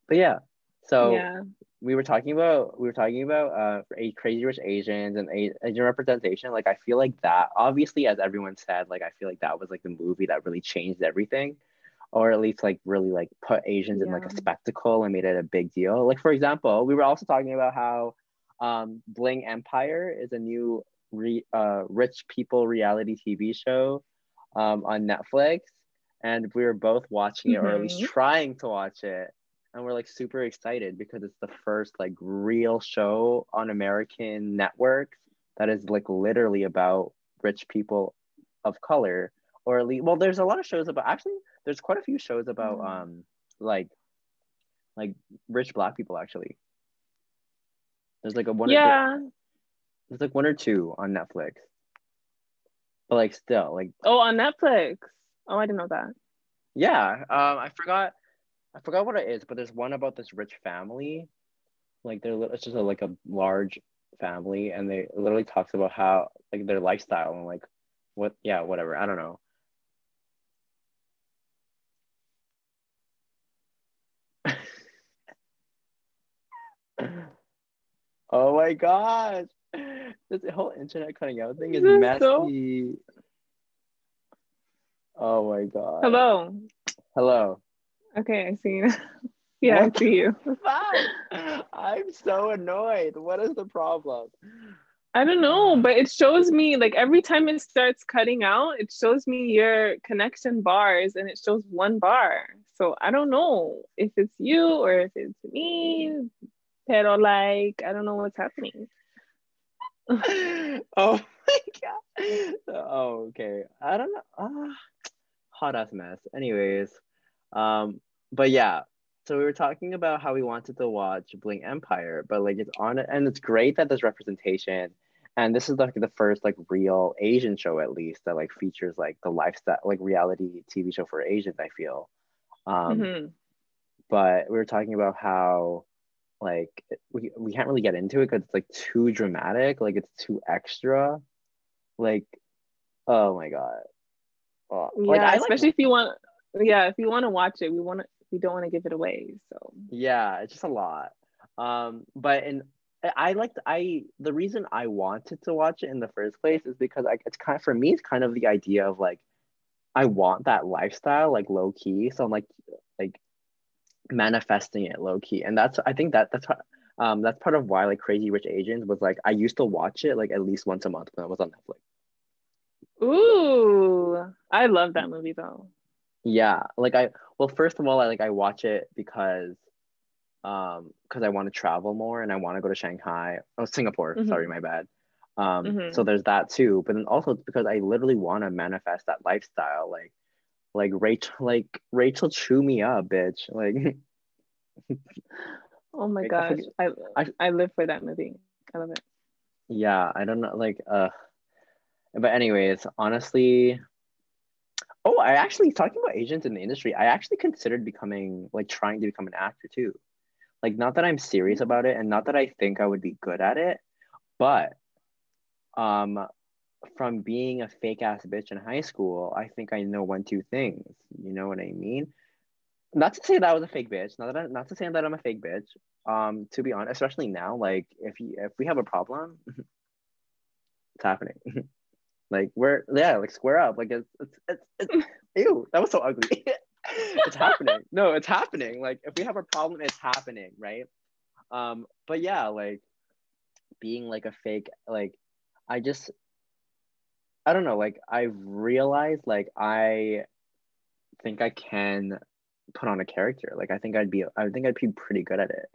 but yeah. So yeah, we were talking about we were talking about uh a crazy rich asians and asian representation. Like i feel like that obviously as everyone said like i feel like that was like the movie that really changed everything. Or at least like really like put asians in like a spectacle and made it a big deal. Like for example we were also talking about how um bling empire is a new re- uh rich people reality tv show um on netflix. And we were both watching it or at least Mhm. trying to watch it and we're like super excited because it's the first like real show on American networks that is like literally about rich people of color or at least well there's a lot of shows about actually there's quite a few shows about Mm. um like like rich black people actually there's like a one or, yeah. there's like one or two on Netflix but like still like Oh, on Netflix. Oh, I didn't know that. Yeah, um, I forgot, I forgot what it is, but there's one about this rich family, like they're it's just a, like a large family, and they literally talks about how like their lifestyle and like what, yeah, whatever. I don't know. Oh my gosh, this whole internet cutting out thing is is so- messy. Oh my god. Hello. Hello. Okay, I see you. yeah, I see you. Fuck! I'm so annoyed. What is the problem? I don't know, but it shows me like every time it starts cutting out, it shows me your connection bars and it shows one bar. So I don't know if it's you or if it's me. Pero like, I don't know what's happening. oh my god. Oh, okay. I don't know. Ah, hot ass mess. Anyways, um, but yeah. So we were talking about how we wanted to watch Bling Empire, but like it's on it, and it's great that there's representation, and this is like the first like real Asian show at least that like features like the lifestyle like reality TV show for Asians. I feel, um, mm-hmm. but we were talking about how like we, we can't really get into it because it's like too dramatic like it's too extra like oh my god oh, yeah like, especially like, if you want yeah if you want to watch it we want to we don't want to give it away so yeah it's just a lot um but and I liked I the reason I wanted to watch it in the first place is because like it's kind of for me it's kind of the idea of like I want that lifestyle like low key so I'm like like manifesting it low key and that's I think that that's um that's part of why like Crazy Rich Asians was like I used to watch it like at least once a month when I was on Netflix. Ooh, I love that movie though. Yeah, like I well first of all I like I watch it because um because I want to travel more and I want to go to Shanghai. Oh, Singapore. Mm-hmm. Sorry, my bad. Um, mm-hmm. so there's that too. But then also it's because I literally want to manifest that lifestyle. Like, like Rachel, like Rachel, chew me up, bitch. Like, oh my like, gosh, I, I I live for that movie. I love it. Yeah, I don't know, like, uh, but anyways, honestly, oh, I actually talking about agents in the industry. I actually considered becoming like trying to become an actor too. Like, not that I'm serious about it and not that I think I would be good at it, but um, from being a fake ass bitch in high school, I think I know one, two things. You know what I mean? Not to say that I was a fake bitch, not that I, not to say that I'm a fake bitch. Um, to be honest, especially now, like if you if we have a problem, it's happening. like we're yeah, like square up. Like it's it's it's, it's ew, that was so ugly. it's happening. No, it's happening. Like if we have a problem, it's happening, right? Um, but yeah, like being like a fake, like I just I don't know, like I've realized like I think I can put on a character. Like I think I'd be I think I'd be pretty good at it.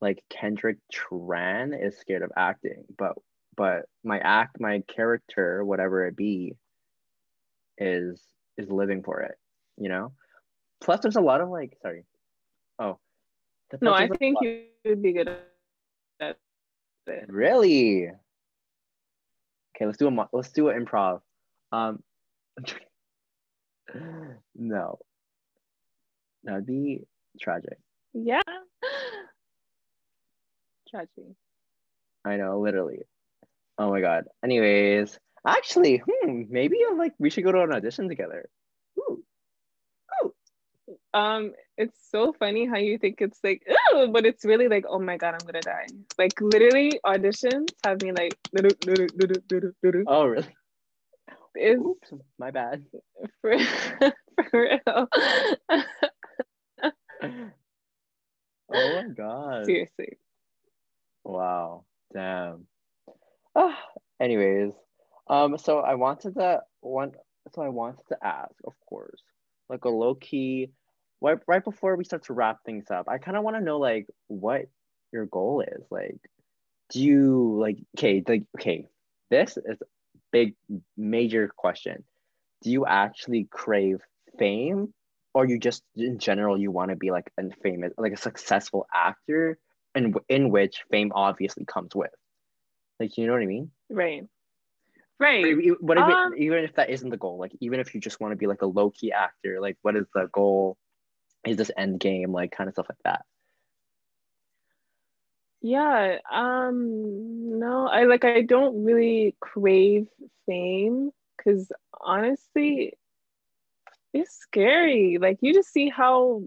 Like Kendrick Tran is scared of acting, but but my act, my character, whatever it be, is is living for it, you know? Plus there's a lot of like sorry. Oh. No, I think you would be good at it. Really? Okay, let's do a let's do an improv. Um no. That'd be tragic. Yeah. Tragic. I know, literally. Oh my god. Anyways, actually, hmm, maybe like we should go to an audition together. Ooh. Ooh. Um, it's so funny how you think it's like, oh, but it's really like, oh my god, I'm gonna die. Like literally, auditions have me like, oh really? Is my bad. For, for real. oh my god. Seriously. Wow. Damn. Ah, anyways, um, so I wanted to one so I wanted to ask, of course, like a low key right, right before we start to wrap things up, I kind of want to know like what your goal is. Like, do you like okay, like okay, this is a big major question. Do you actually crave fame or you just in general you want to be like a famous like a successful actor and in which fame obviously comes with like you know what i mean? Right. Right. what if um, it, even if that isn't the goal like even if you just want to be like a low-key actor like what is the goal? Is this end game like kind of stuff like that. Yeah um no i like i don't really crave fame because honestly it's scary. Like you just see how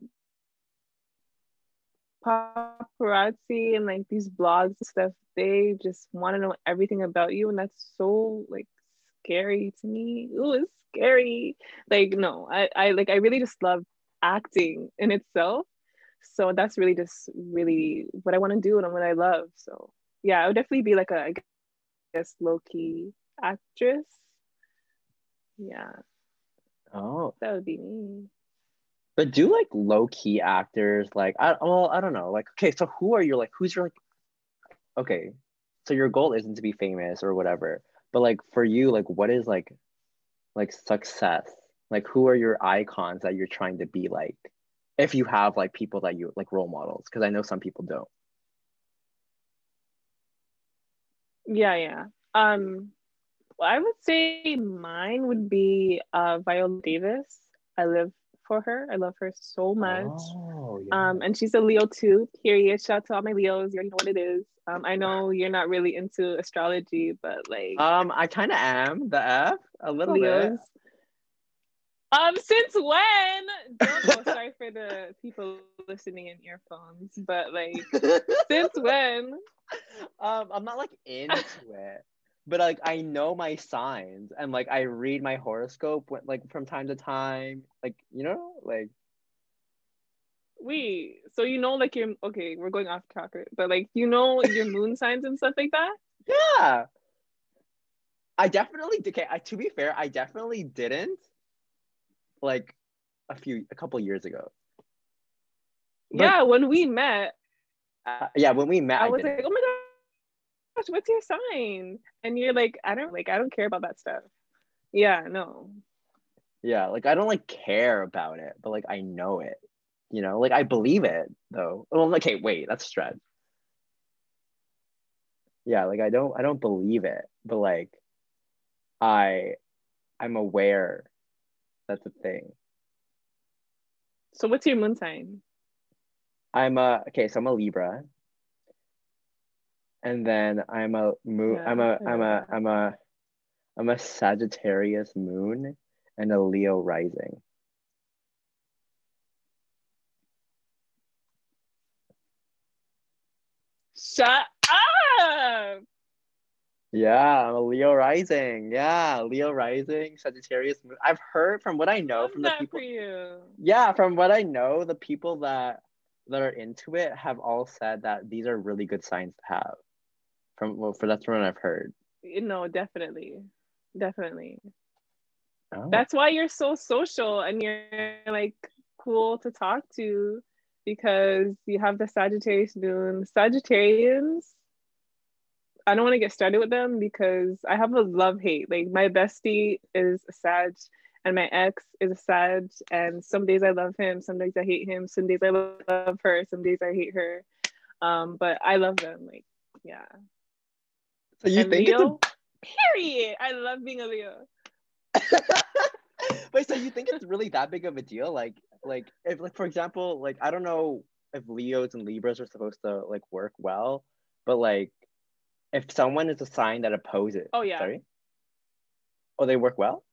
paparazzi and like these blogs and stuff they just want to know everything about you and that's so like scary to me. Ooh, it's scary. Like no I, I like i really just love acting in itself. So that's really just really what i want to do and what i love. So yeah i would definitely be like a i guess low-key actress. Yeah. Oh. That would be me but do like low-key actors like i well i don't know like okay so who are you like who's your like okay so your goal isn't to be famous or whatever but like for you like what is like like success like who are your icons that you're trying to be like if you have like people that you like role models because i know some people don't Yeah, yeah. Um, well, I would say mine would be uh, Viola Davis. I live for her. I love her so much. Oh, yeah. Um, and she's a Leo too. Period. Shout out to all my Leos. You already know what it is. Um, I know you're not really into astrology, but like um, I kind of am the F a little Leos. bit. Um, since when? Sorry for the people listening in earphones, but like, since when? um, I'm not like into it, but like I know my signs and like I read my horoscope when, like from time to time. Like you know, like Wait, so you know, like you're okay, we're going off topic, but like you know your moon signs and stuff like that. yeah. I definitely okay. I, to be fair, I definitely didn't like a few a couple years ago. But- yeah, when we met, Uh, yeah, when we met, I I, was didn't. like, oh my gosh, what's your sign? And you're like, I don't like, I don't care about that stuff. Yeah, no. Yeah, like I don't like care about it, but like I know it. You know, like I believe it though. Well, okay, wait, that's stretch. Yeah, like I don't I don't believe it, but like I I'm aware that's a thing. So what's your moon sign? I'm a okay, so I'm a Libra. And then I'm a moon I'm a I'm a I'm a I'm a Sagittarius moon and a Leo rising. Shut up. Yeah, I'm a Leo rising. Yeah, Leo rising, Sagittarius moon. I've heard from what I know from the people. Yeah, from what I know, the people that that are into it have all said that these are really good signs to have. From well, for that's what I've heard. No, definitely. Definitely. Oh. That's why you're so social and you're like cool to talk to because you have the Sagittarius moon. Sagittarians, I don't want to get started with them because I have a love hate. Like my bestie is a Sag and my ex is a Sag, and some days I love him, some days I hate him, some days I love her, some days I hate her. Um, but I love them. Like, yeah. So you And think Leo, period. I love being a Leo. it's Wait, so you think it's really that big of a deal? Like like if like for example, like I don't know if Leos and Libras are supposed to like work well, but like if someone is a sign that opposes Oh, yeah. sorry. Oh, they work well?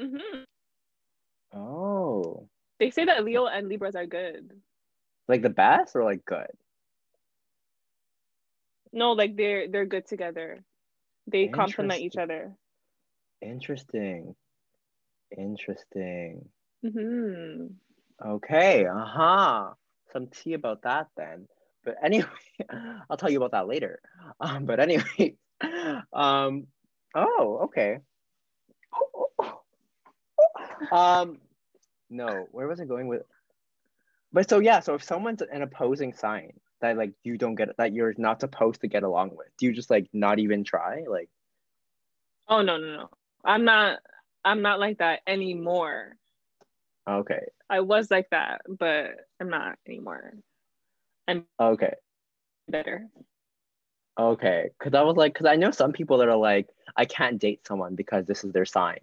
Mm-hmm. Oh. They say that Leo and Libras are good. Like the best or like good? No, like they're they're good together. They complement each other. Interesting. Interesting. hmm Okay, uh-huh. Some tea about that then. But anyway, I'll tell you about that later. Um, but anyway, um, oh, okay. Um, no, where was I going with? But so yeah, so if someone's an opposing sign that like you don't get that you're not supposed to get along with, do you just like not even try? Like, Oh no no no! I'm not I'm not like that anymore. okay, I was like that, but I'm not anymore. I'm okay. Better. Okay, because I was like, because I know some people that are like, I can't date someone because this is their sign,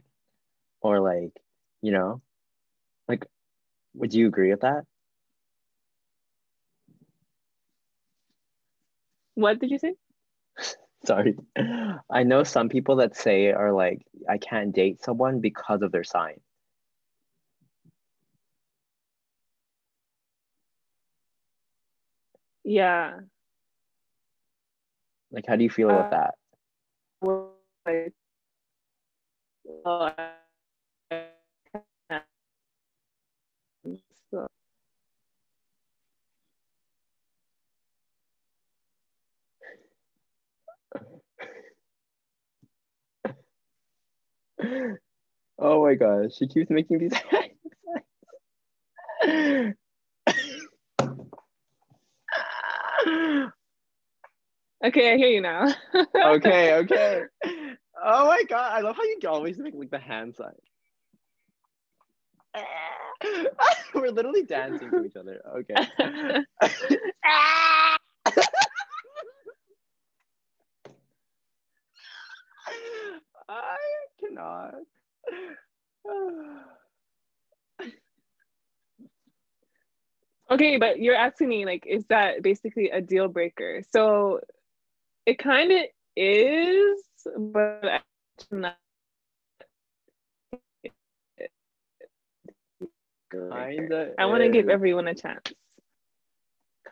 or like, you know, like, would you agree with that? What did you say? Sorry, I know some people that say are like, I can't date someone because of their sign. Yeah. Like, how do you feel about Uh, that? Well, like, well, I- Oh my gosh, she keeps making these. Okay, I hear you now. okay, okay. Oh my god, I love how you always make like the hand sign. We're literally dancing to each other. Okay. I cannot. okay, but you're asking me like, is that basically a deal breaker? So it kind of is, but not. Kinda. I want to give everyone a chance.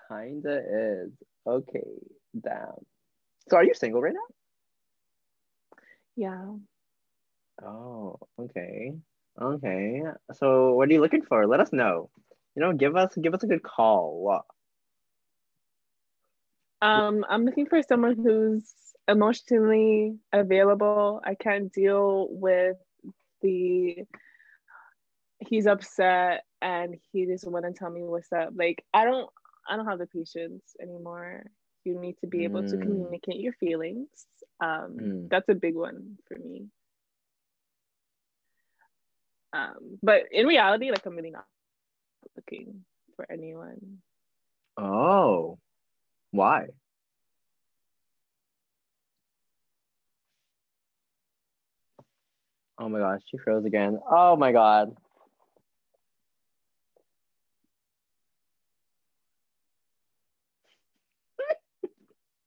Kinda is. Okay. Damn. So are you single right now? Yeah. Oh, okay. Okay. So what are you looking for? Let us know. You know, give us give us a good call. Um, I'm looking for someone who's emotionally available. I can't deal with the he's upset and he doesn't want to tell me what's up. Like I don't I don't have the patience anymore. You need to be able to Mm. communicate your feelings. Um, Mm. that's a big one for me. Um, but in reality, like I'm really not looking for anyone. Oh. Why? Oh my gosh, she froze again. Oh my god.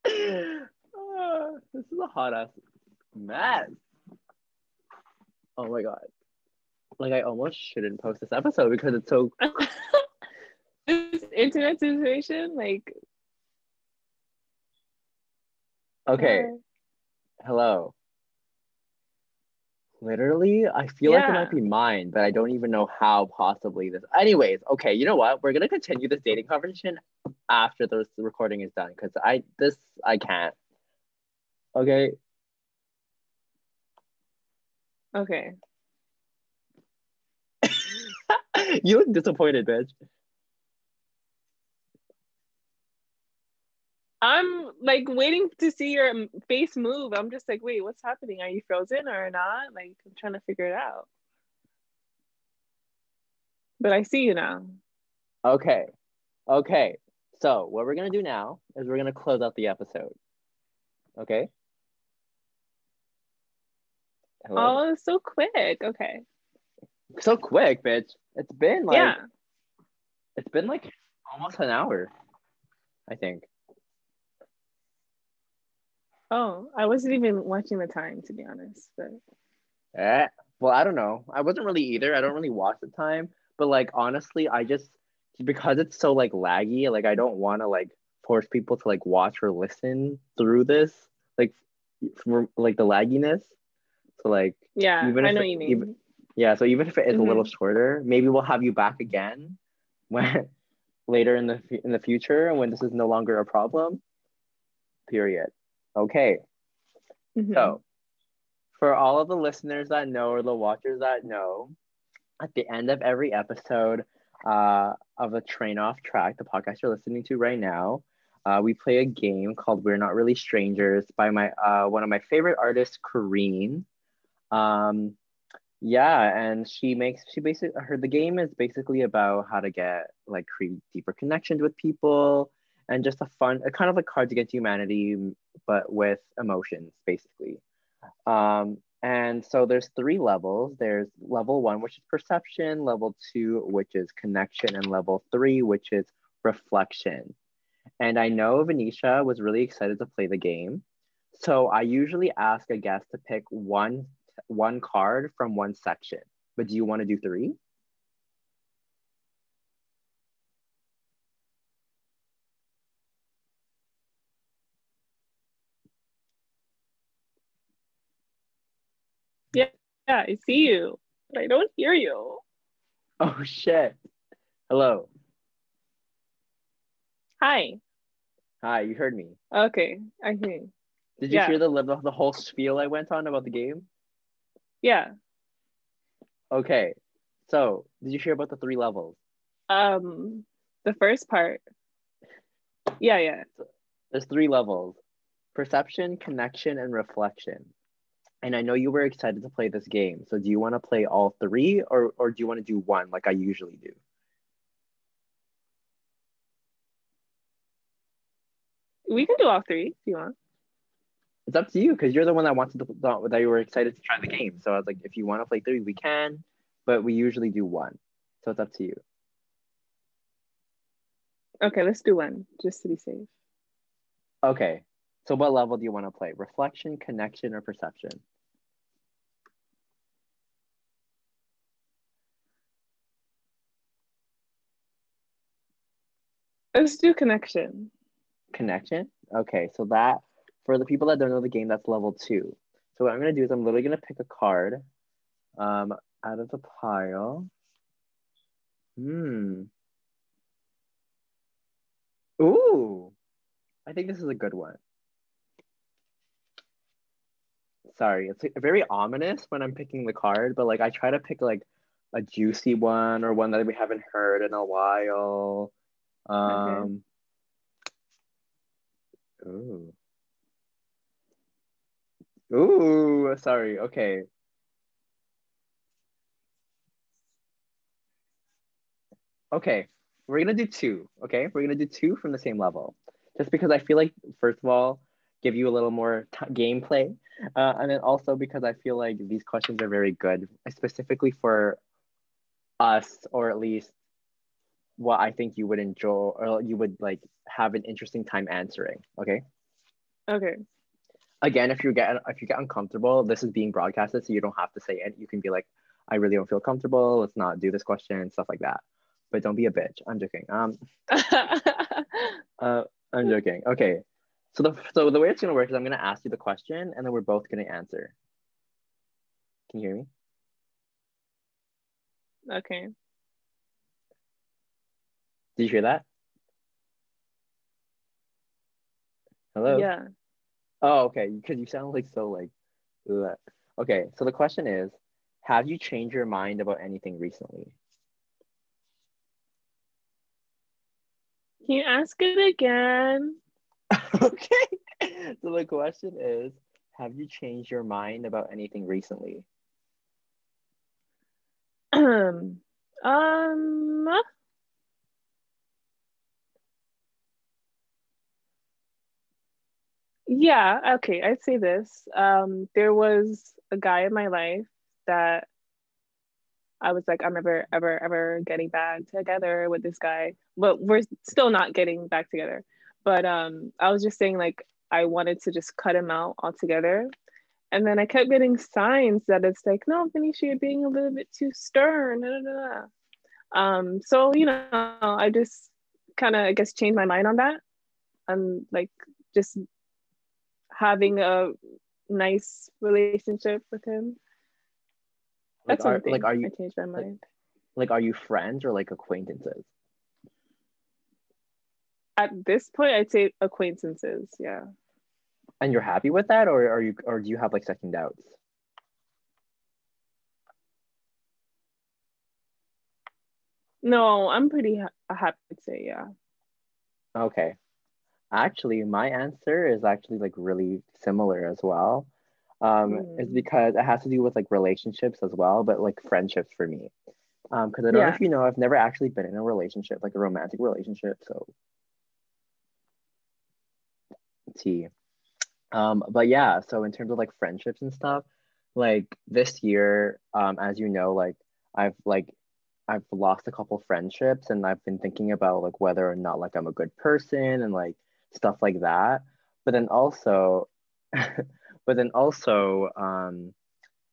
This is a hot ass mess. Oh my god. Like I almost shouldn't post this episode because it's so this internet situation, like okay. uh, Hello. Literally, I feel like it might be mine, but I don't even know how possibly this. Anyways, okay, you know what? We're gonna continue this dating conversation after the recording is done because I this I can't. Okay. okay. you look disappointed, bitch. I'm like waiting to see your face move. I'm just like, wait, what's happening? Are you frozen or not? Like, I'm trying to figure it out. But I see you now. Okay. Okay. So what we're gonna do now is we're gonna close out the episode. Okay. Hello? Oh, so quick. Okay. So quick, bitch. It's been like yeah. it's been like almost an hour, I think. Oh, I wasn't even watching the time to be honest. But Eh, well, I don't know. I wasn't really either. I don't really watch the time, but like honestly, I just because it's so like laggy, like I don't want to like force people to like watch or listen through this, like for like the lagginess. So like yeah, Even I know it- you mean. even- yeah, so even if it is a little shorter, maybe we'll have you back again when later in the in the future when this is no longer a problem. Period. Okay. Mhm. So, for all of the listeners that know or the watchers that know, at the end of every episode uh, of a Train Off Track, the podcast you're listening to right now, uh, we play a game called "We're Not Really Strangers" by my uh, one of my favorite artists, Koreen. Um, yeah, and she makes she basically her the game is basically about how to get like create deeper connections with people and just a fun, a kind of like Cards Against Humanity, but with emotions, basically. Um, and so there's three levels. There's level one, which is perception, level two, which is connection, and level three, which is reflection. And I know Vineciah was really excited to play the game. So I usually ask a guest to pick one one card from one section. But do you want to do three? Yeah, yeah, I see you, but I don't hear you. Oh shit. Hello. Hi. Hi, you heard me. Okay, I hear you. Did you Yeah. hear the the the whole spiel I went on about the game? Yeah. Okay. So, did you hear about the three levels? Um, the first part. Yeah, yeah. There's three levels. Perception, connection, and reflection. And I know you were excited to play this game. So do you want to play all three or or do you want to do one like I usually do? We can do all three if you want. It's up to you because you're the one that wanted to that you were excited to try the game. So I was like, if you want to play three, we can, but we usually do one. So it's up to you. Okay, let's do one just to be safe. Okay. So what level do you want to play? Reflection, connection, or perception? Let's do connection. Connection? Okay, so that for the people that don't know the game, that's level two. So what I'm gonna do is I'm literally gonna pick a card um, out of the pile. Hmm. Ooh, I think this is a good one. Sorry, it's very ominous when I'm picking the card, but like I try to pick like a juicy one or one that we haven't heard in a while. Um, okay. Ooh. Ooh, sorry. Okay. Okay, we're gonna do two. Okay, we're gonna do two from the same level, just because I feel like first of all, give you a little more t- gameplay, uh, and then also because I feel like these questions are very good, specifically for us, or at least what I think you would enjoy or you would like have an interesting time answering. Okay. Okay. Again, if you get if you get uncomfortable, this is being broadcasted, so you don't have to say it. You can be like, I really don't feel comfortable. Let's not do this question, stuff like that. But don't be a bitch. I'm joking. Um, uh, I'm joking. Okay. So the so the way it's gonna work is I'm gonna ask you the question, and then we're both gonna answer. Can you hear me? Okay. Did you hear that? Hello? Yeah. Oh, okay. Because you sound like so like. Ugh. Okay, so the question is, have you changed your mind about anything recently? Can you ask it again? okay. So the question is, have you changed your mind about anything recently? Um, um. Yeah, okay, I'd say this. Um, there was a guy in my life that I was like, I'm never, ever, ever getting back together with this guy. But we're still not getting back together. But um, I was just saying, like, I wanted to just cut him out altogether. And then I kept getting signs that it's like, no, Vineciah, you're being a little bit too stern. Nah, nah, nah. Um, so, you know, I just kind of, I guess, changed my mind on that. And like, just having a nice relationship with him. Like, That's are, something like, are you I changed my mind. like, are you friends or like acquaintances? At this point, I'd say acquaintances. Yeah. And you're happy with that, or are you, or do you have like second doubts? No, I'm pretty ha- happy to say yeah. Okay. Actually, my answer is actually like really similar as well. Um, Mm. It's because it has to do with like relationships as well, but like friendships for me. Um, because I don't know if you know, I've never actually been in a relationship, like a romantic relationship. So T. Um, but yeah, so in terms of like friendships and stuff, like this year, um, as you know, like I've like I've lost a couple friendships and I've been thinking about like whether or not like I'm a good person and like stuff like that. But then also but then also um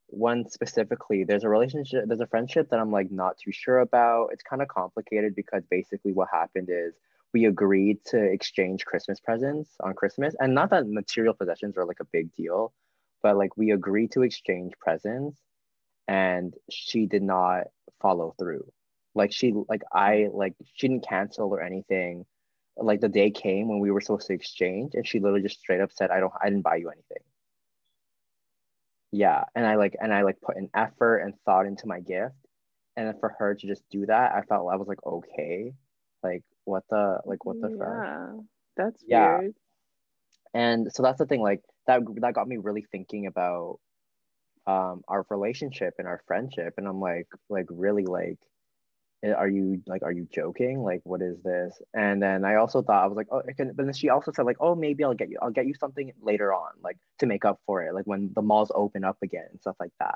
one specifically there's a relationship there's a friendship that I'm like not too sure about. It's kind of complicated because basically what happened is we agreed to exchange Christmas presents on Christmas. And not that material possessions are like a big deal, but like we agreed to exchange presents and she did not follow through. Like she like I like she didn't cancel or anything. Like the day came when we were supposed to exchange and she literally just straight up said, I don't I didn't buy you anything. Yeah. And I like and I like put an effort and thought into my gift. And then for her to just do that, I felt I was like, okay. Like what the like what the fuck? Yeah, that's Yeah. weird. And so that's the thing, like that that got me really thinking about um our relationship and our friendship and i'm like like really like Eh, are you like are you joking? Like what is this? And then i also thought i was like oh I can, but then she also said like oh maybe i'll get you i'll get you something later on like to make up for it like when the malls open up again and stuff like that.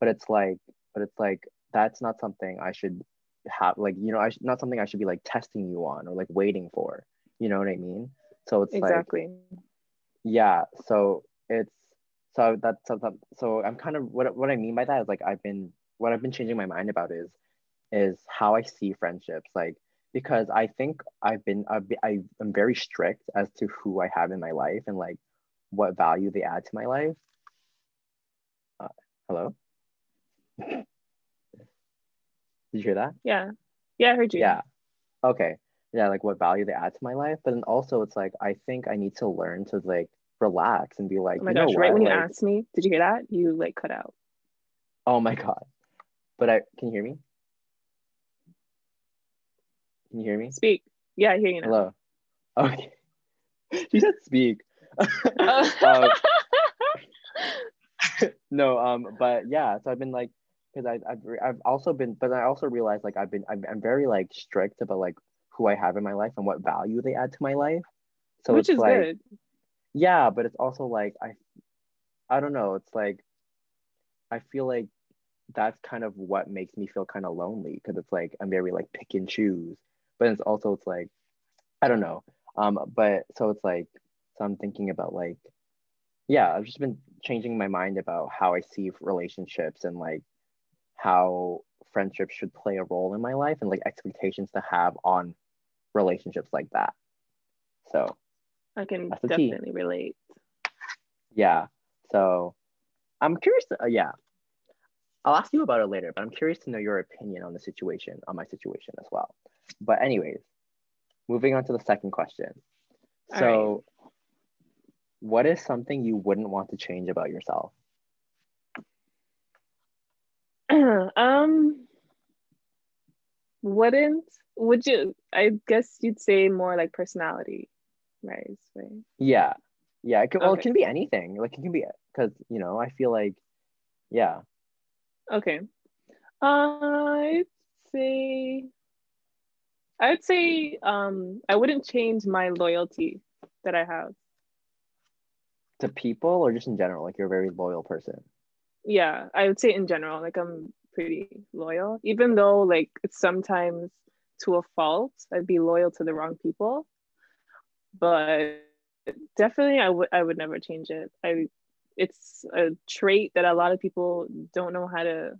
But it's like but it's like that's not something i should have like you know i sh- not something i should be like testing you on or like waiting for. You know what i mean? So it's exactly. Like yeah so it's so that's so, so i'm kind of what, what i mean by that is like i've been what i've been changing my mind about is is how i see friendships like because i think i've been i've i am very strict as to who i have in my life and like what value they add to my life. Uh, hello? Did you hear that? Yeah. Yeah i heard you. Yeah. Okay. Yeah like what value they add to my life but then also it's like i think i need to learn to like relax and be like oh my you know right when you asked me did you hear that? You like cut out. Oh my god. But i can you hear me can you hear me? Speak. Yeah i hear you now. Hello. Okay. She said speak. Um, no um but yeah so i've been like because I, I've, I've also been but i also realized like i've been I'm, I'm very like strict about like who i have in my life and what value they add to my life. So which it's is like good. Yeah but it's also like i i don't know. It's like i feel like that's kind of what makes me feel kind of lonely because it's like i'm very like pick and choose but it's also it's like i don't know. Um but so it's like so i'm thinking about like yeah i've just been changing my mind about how i see relationships and like how friendships should play a role in my life and like expectations to have on relationships like that. So i can That's the tea. definitely relate. Yeah. So i'm curious to, uh, yeah. I'll ask you about it later but i'm curious to know your opinion on the situation on my situation as well but anyways moving on to the second question. All so what is something you wouldn't want to change about yourself? Um wouldn't would you i guess you'd say more like personality right right? Yeah. Yeah it can, well it can be anything. Like it can be because you know i feel like yeah. Okay. I'd say i'd say um i wouldn't change my loyalty that i have. To people or just in general? Like you're a very loyal person. Yeah i would say in general like i'm pretty loyal. Even though like it's sometimes to a fault i'd be loyal to the wrong people. But definitely i would i would never change it. I it's a trait that a lot of people don't know how to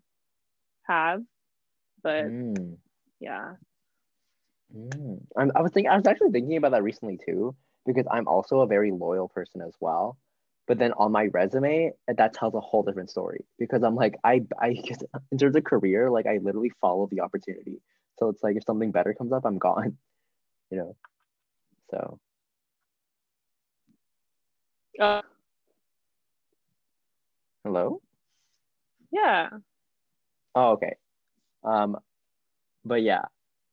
have but Mm, yeah mm. I'm, I was thinking I was actually thinking about that recently too because I'm also a very loyal person as well but then on my resume that tells a whole different story because I'm like I I in terms of career like I literally follow the opportunity so it's like if something better comes up I'm gone you know so uh, hello yeah Oh, okay. Um, but yeah.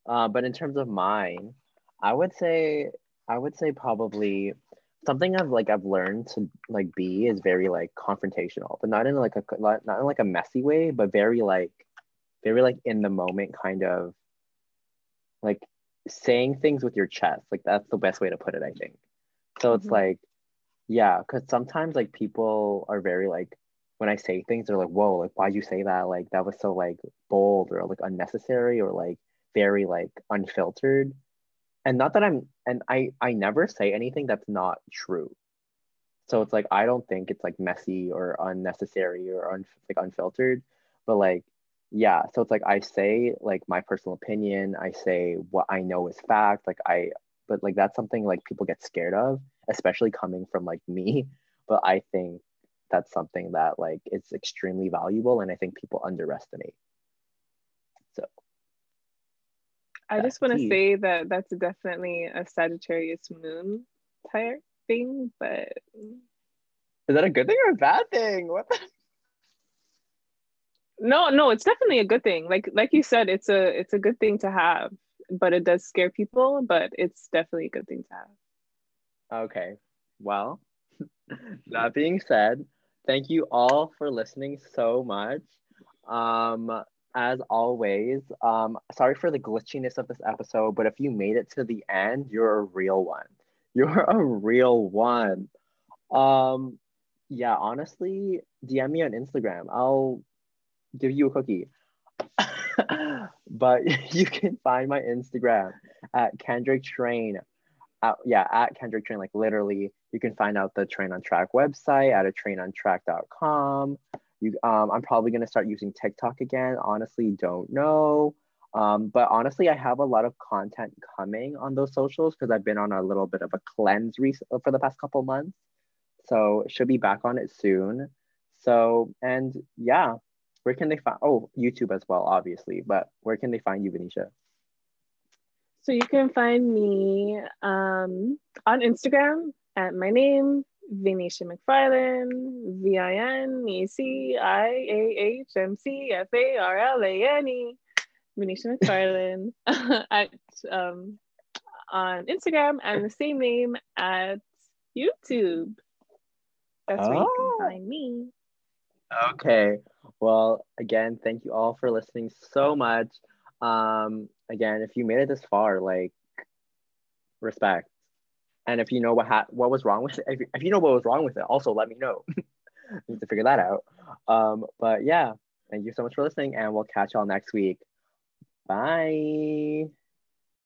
Uh, but in terms of mine, I would say I would say probably something I've like I've learned to like be is very like confrontational, but not in like a not, not in like a messy way, but very like very like in the moment kind of like saying things with your chest. Like that's the best way to put it, I think. So it's Mhm. like yeah, because sometimes like people are very like when I say things, they're like, whoa, like why'd you say that? Like that was so like bold or like unnecessary or like very like unfiltered. And not that I'm and I I never say anything that's not true. So it's like I don't think it's like messy or unnecessary or un, like unfiltered, but like yeah, so it's like I say like my personal opinion, I say what I know is fact, like I but like that's something like people get scared of, especially coming from like me, but I think that's something that like is extremely valuable and I think people underestimate. So, i just want to say that that's definitely a sagittarius moon type thing but is that a good thing or a bad thing? What the no no it's definitely a good thing like like you said it's a it's a good thing to have but it does scare people but it's definitely a good thing to have Okay. Well, that being said, thank you all for listening so much. Um, as always, um, sorry for the glitchiness of this episode, but if you made it to the end, you're a real one. You're a real one. Um, yeah, honestly, DM me on Instagram. I'll give you a cookie. but you can find my Instagram at Kendrick Train. Uh, yeah, at Kendrick Train, like literally, you can find out the Train on Track website at a trainontrack.com. You, um, I'm probably gonna start using TikTok again. Honestly, don't know. Um, but honestly, I have a lot of content coming on those socials because I've been on a little bit of a cleanse re- for the past couple months. So should be back on it soon. So and yeah, where can they find? Oh, YouTube as well, obviously. But where can they find you, Vineciah? So you can find me um, on Instagram at my name, Vineciah McFarlane, V I N E C I A H M C F A R L A N E, Vineciah McFarlane at um, on Instagram and the same name at YouTube. That's oh. where you can oh. find me. Okay. Well, again, thank you all for listening so much. Um, again, if you made it this far, like respect. And if you know what ha- what was wrong with it, if, if you know what was wrong with it, also let me know. need to figure that out. Um, but yeah, thank you so much for listening, and we'll catch y'all next week. Bye.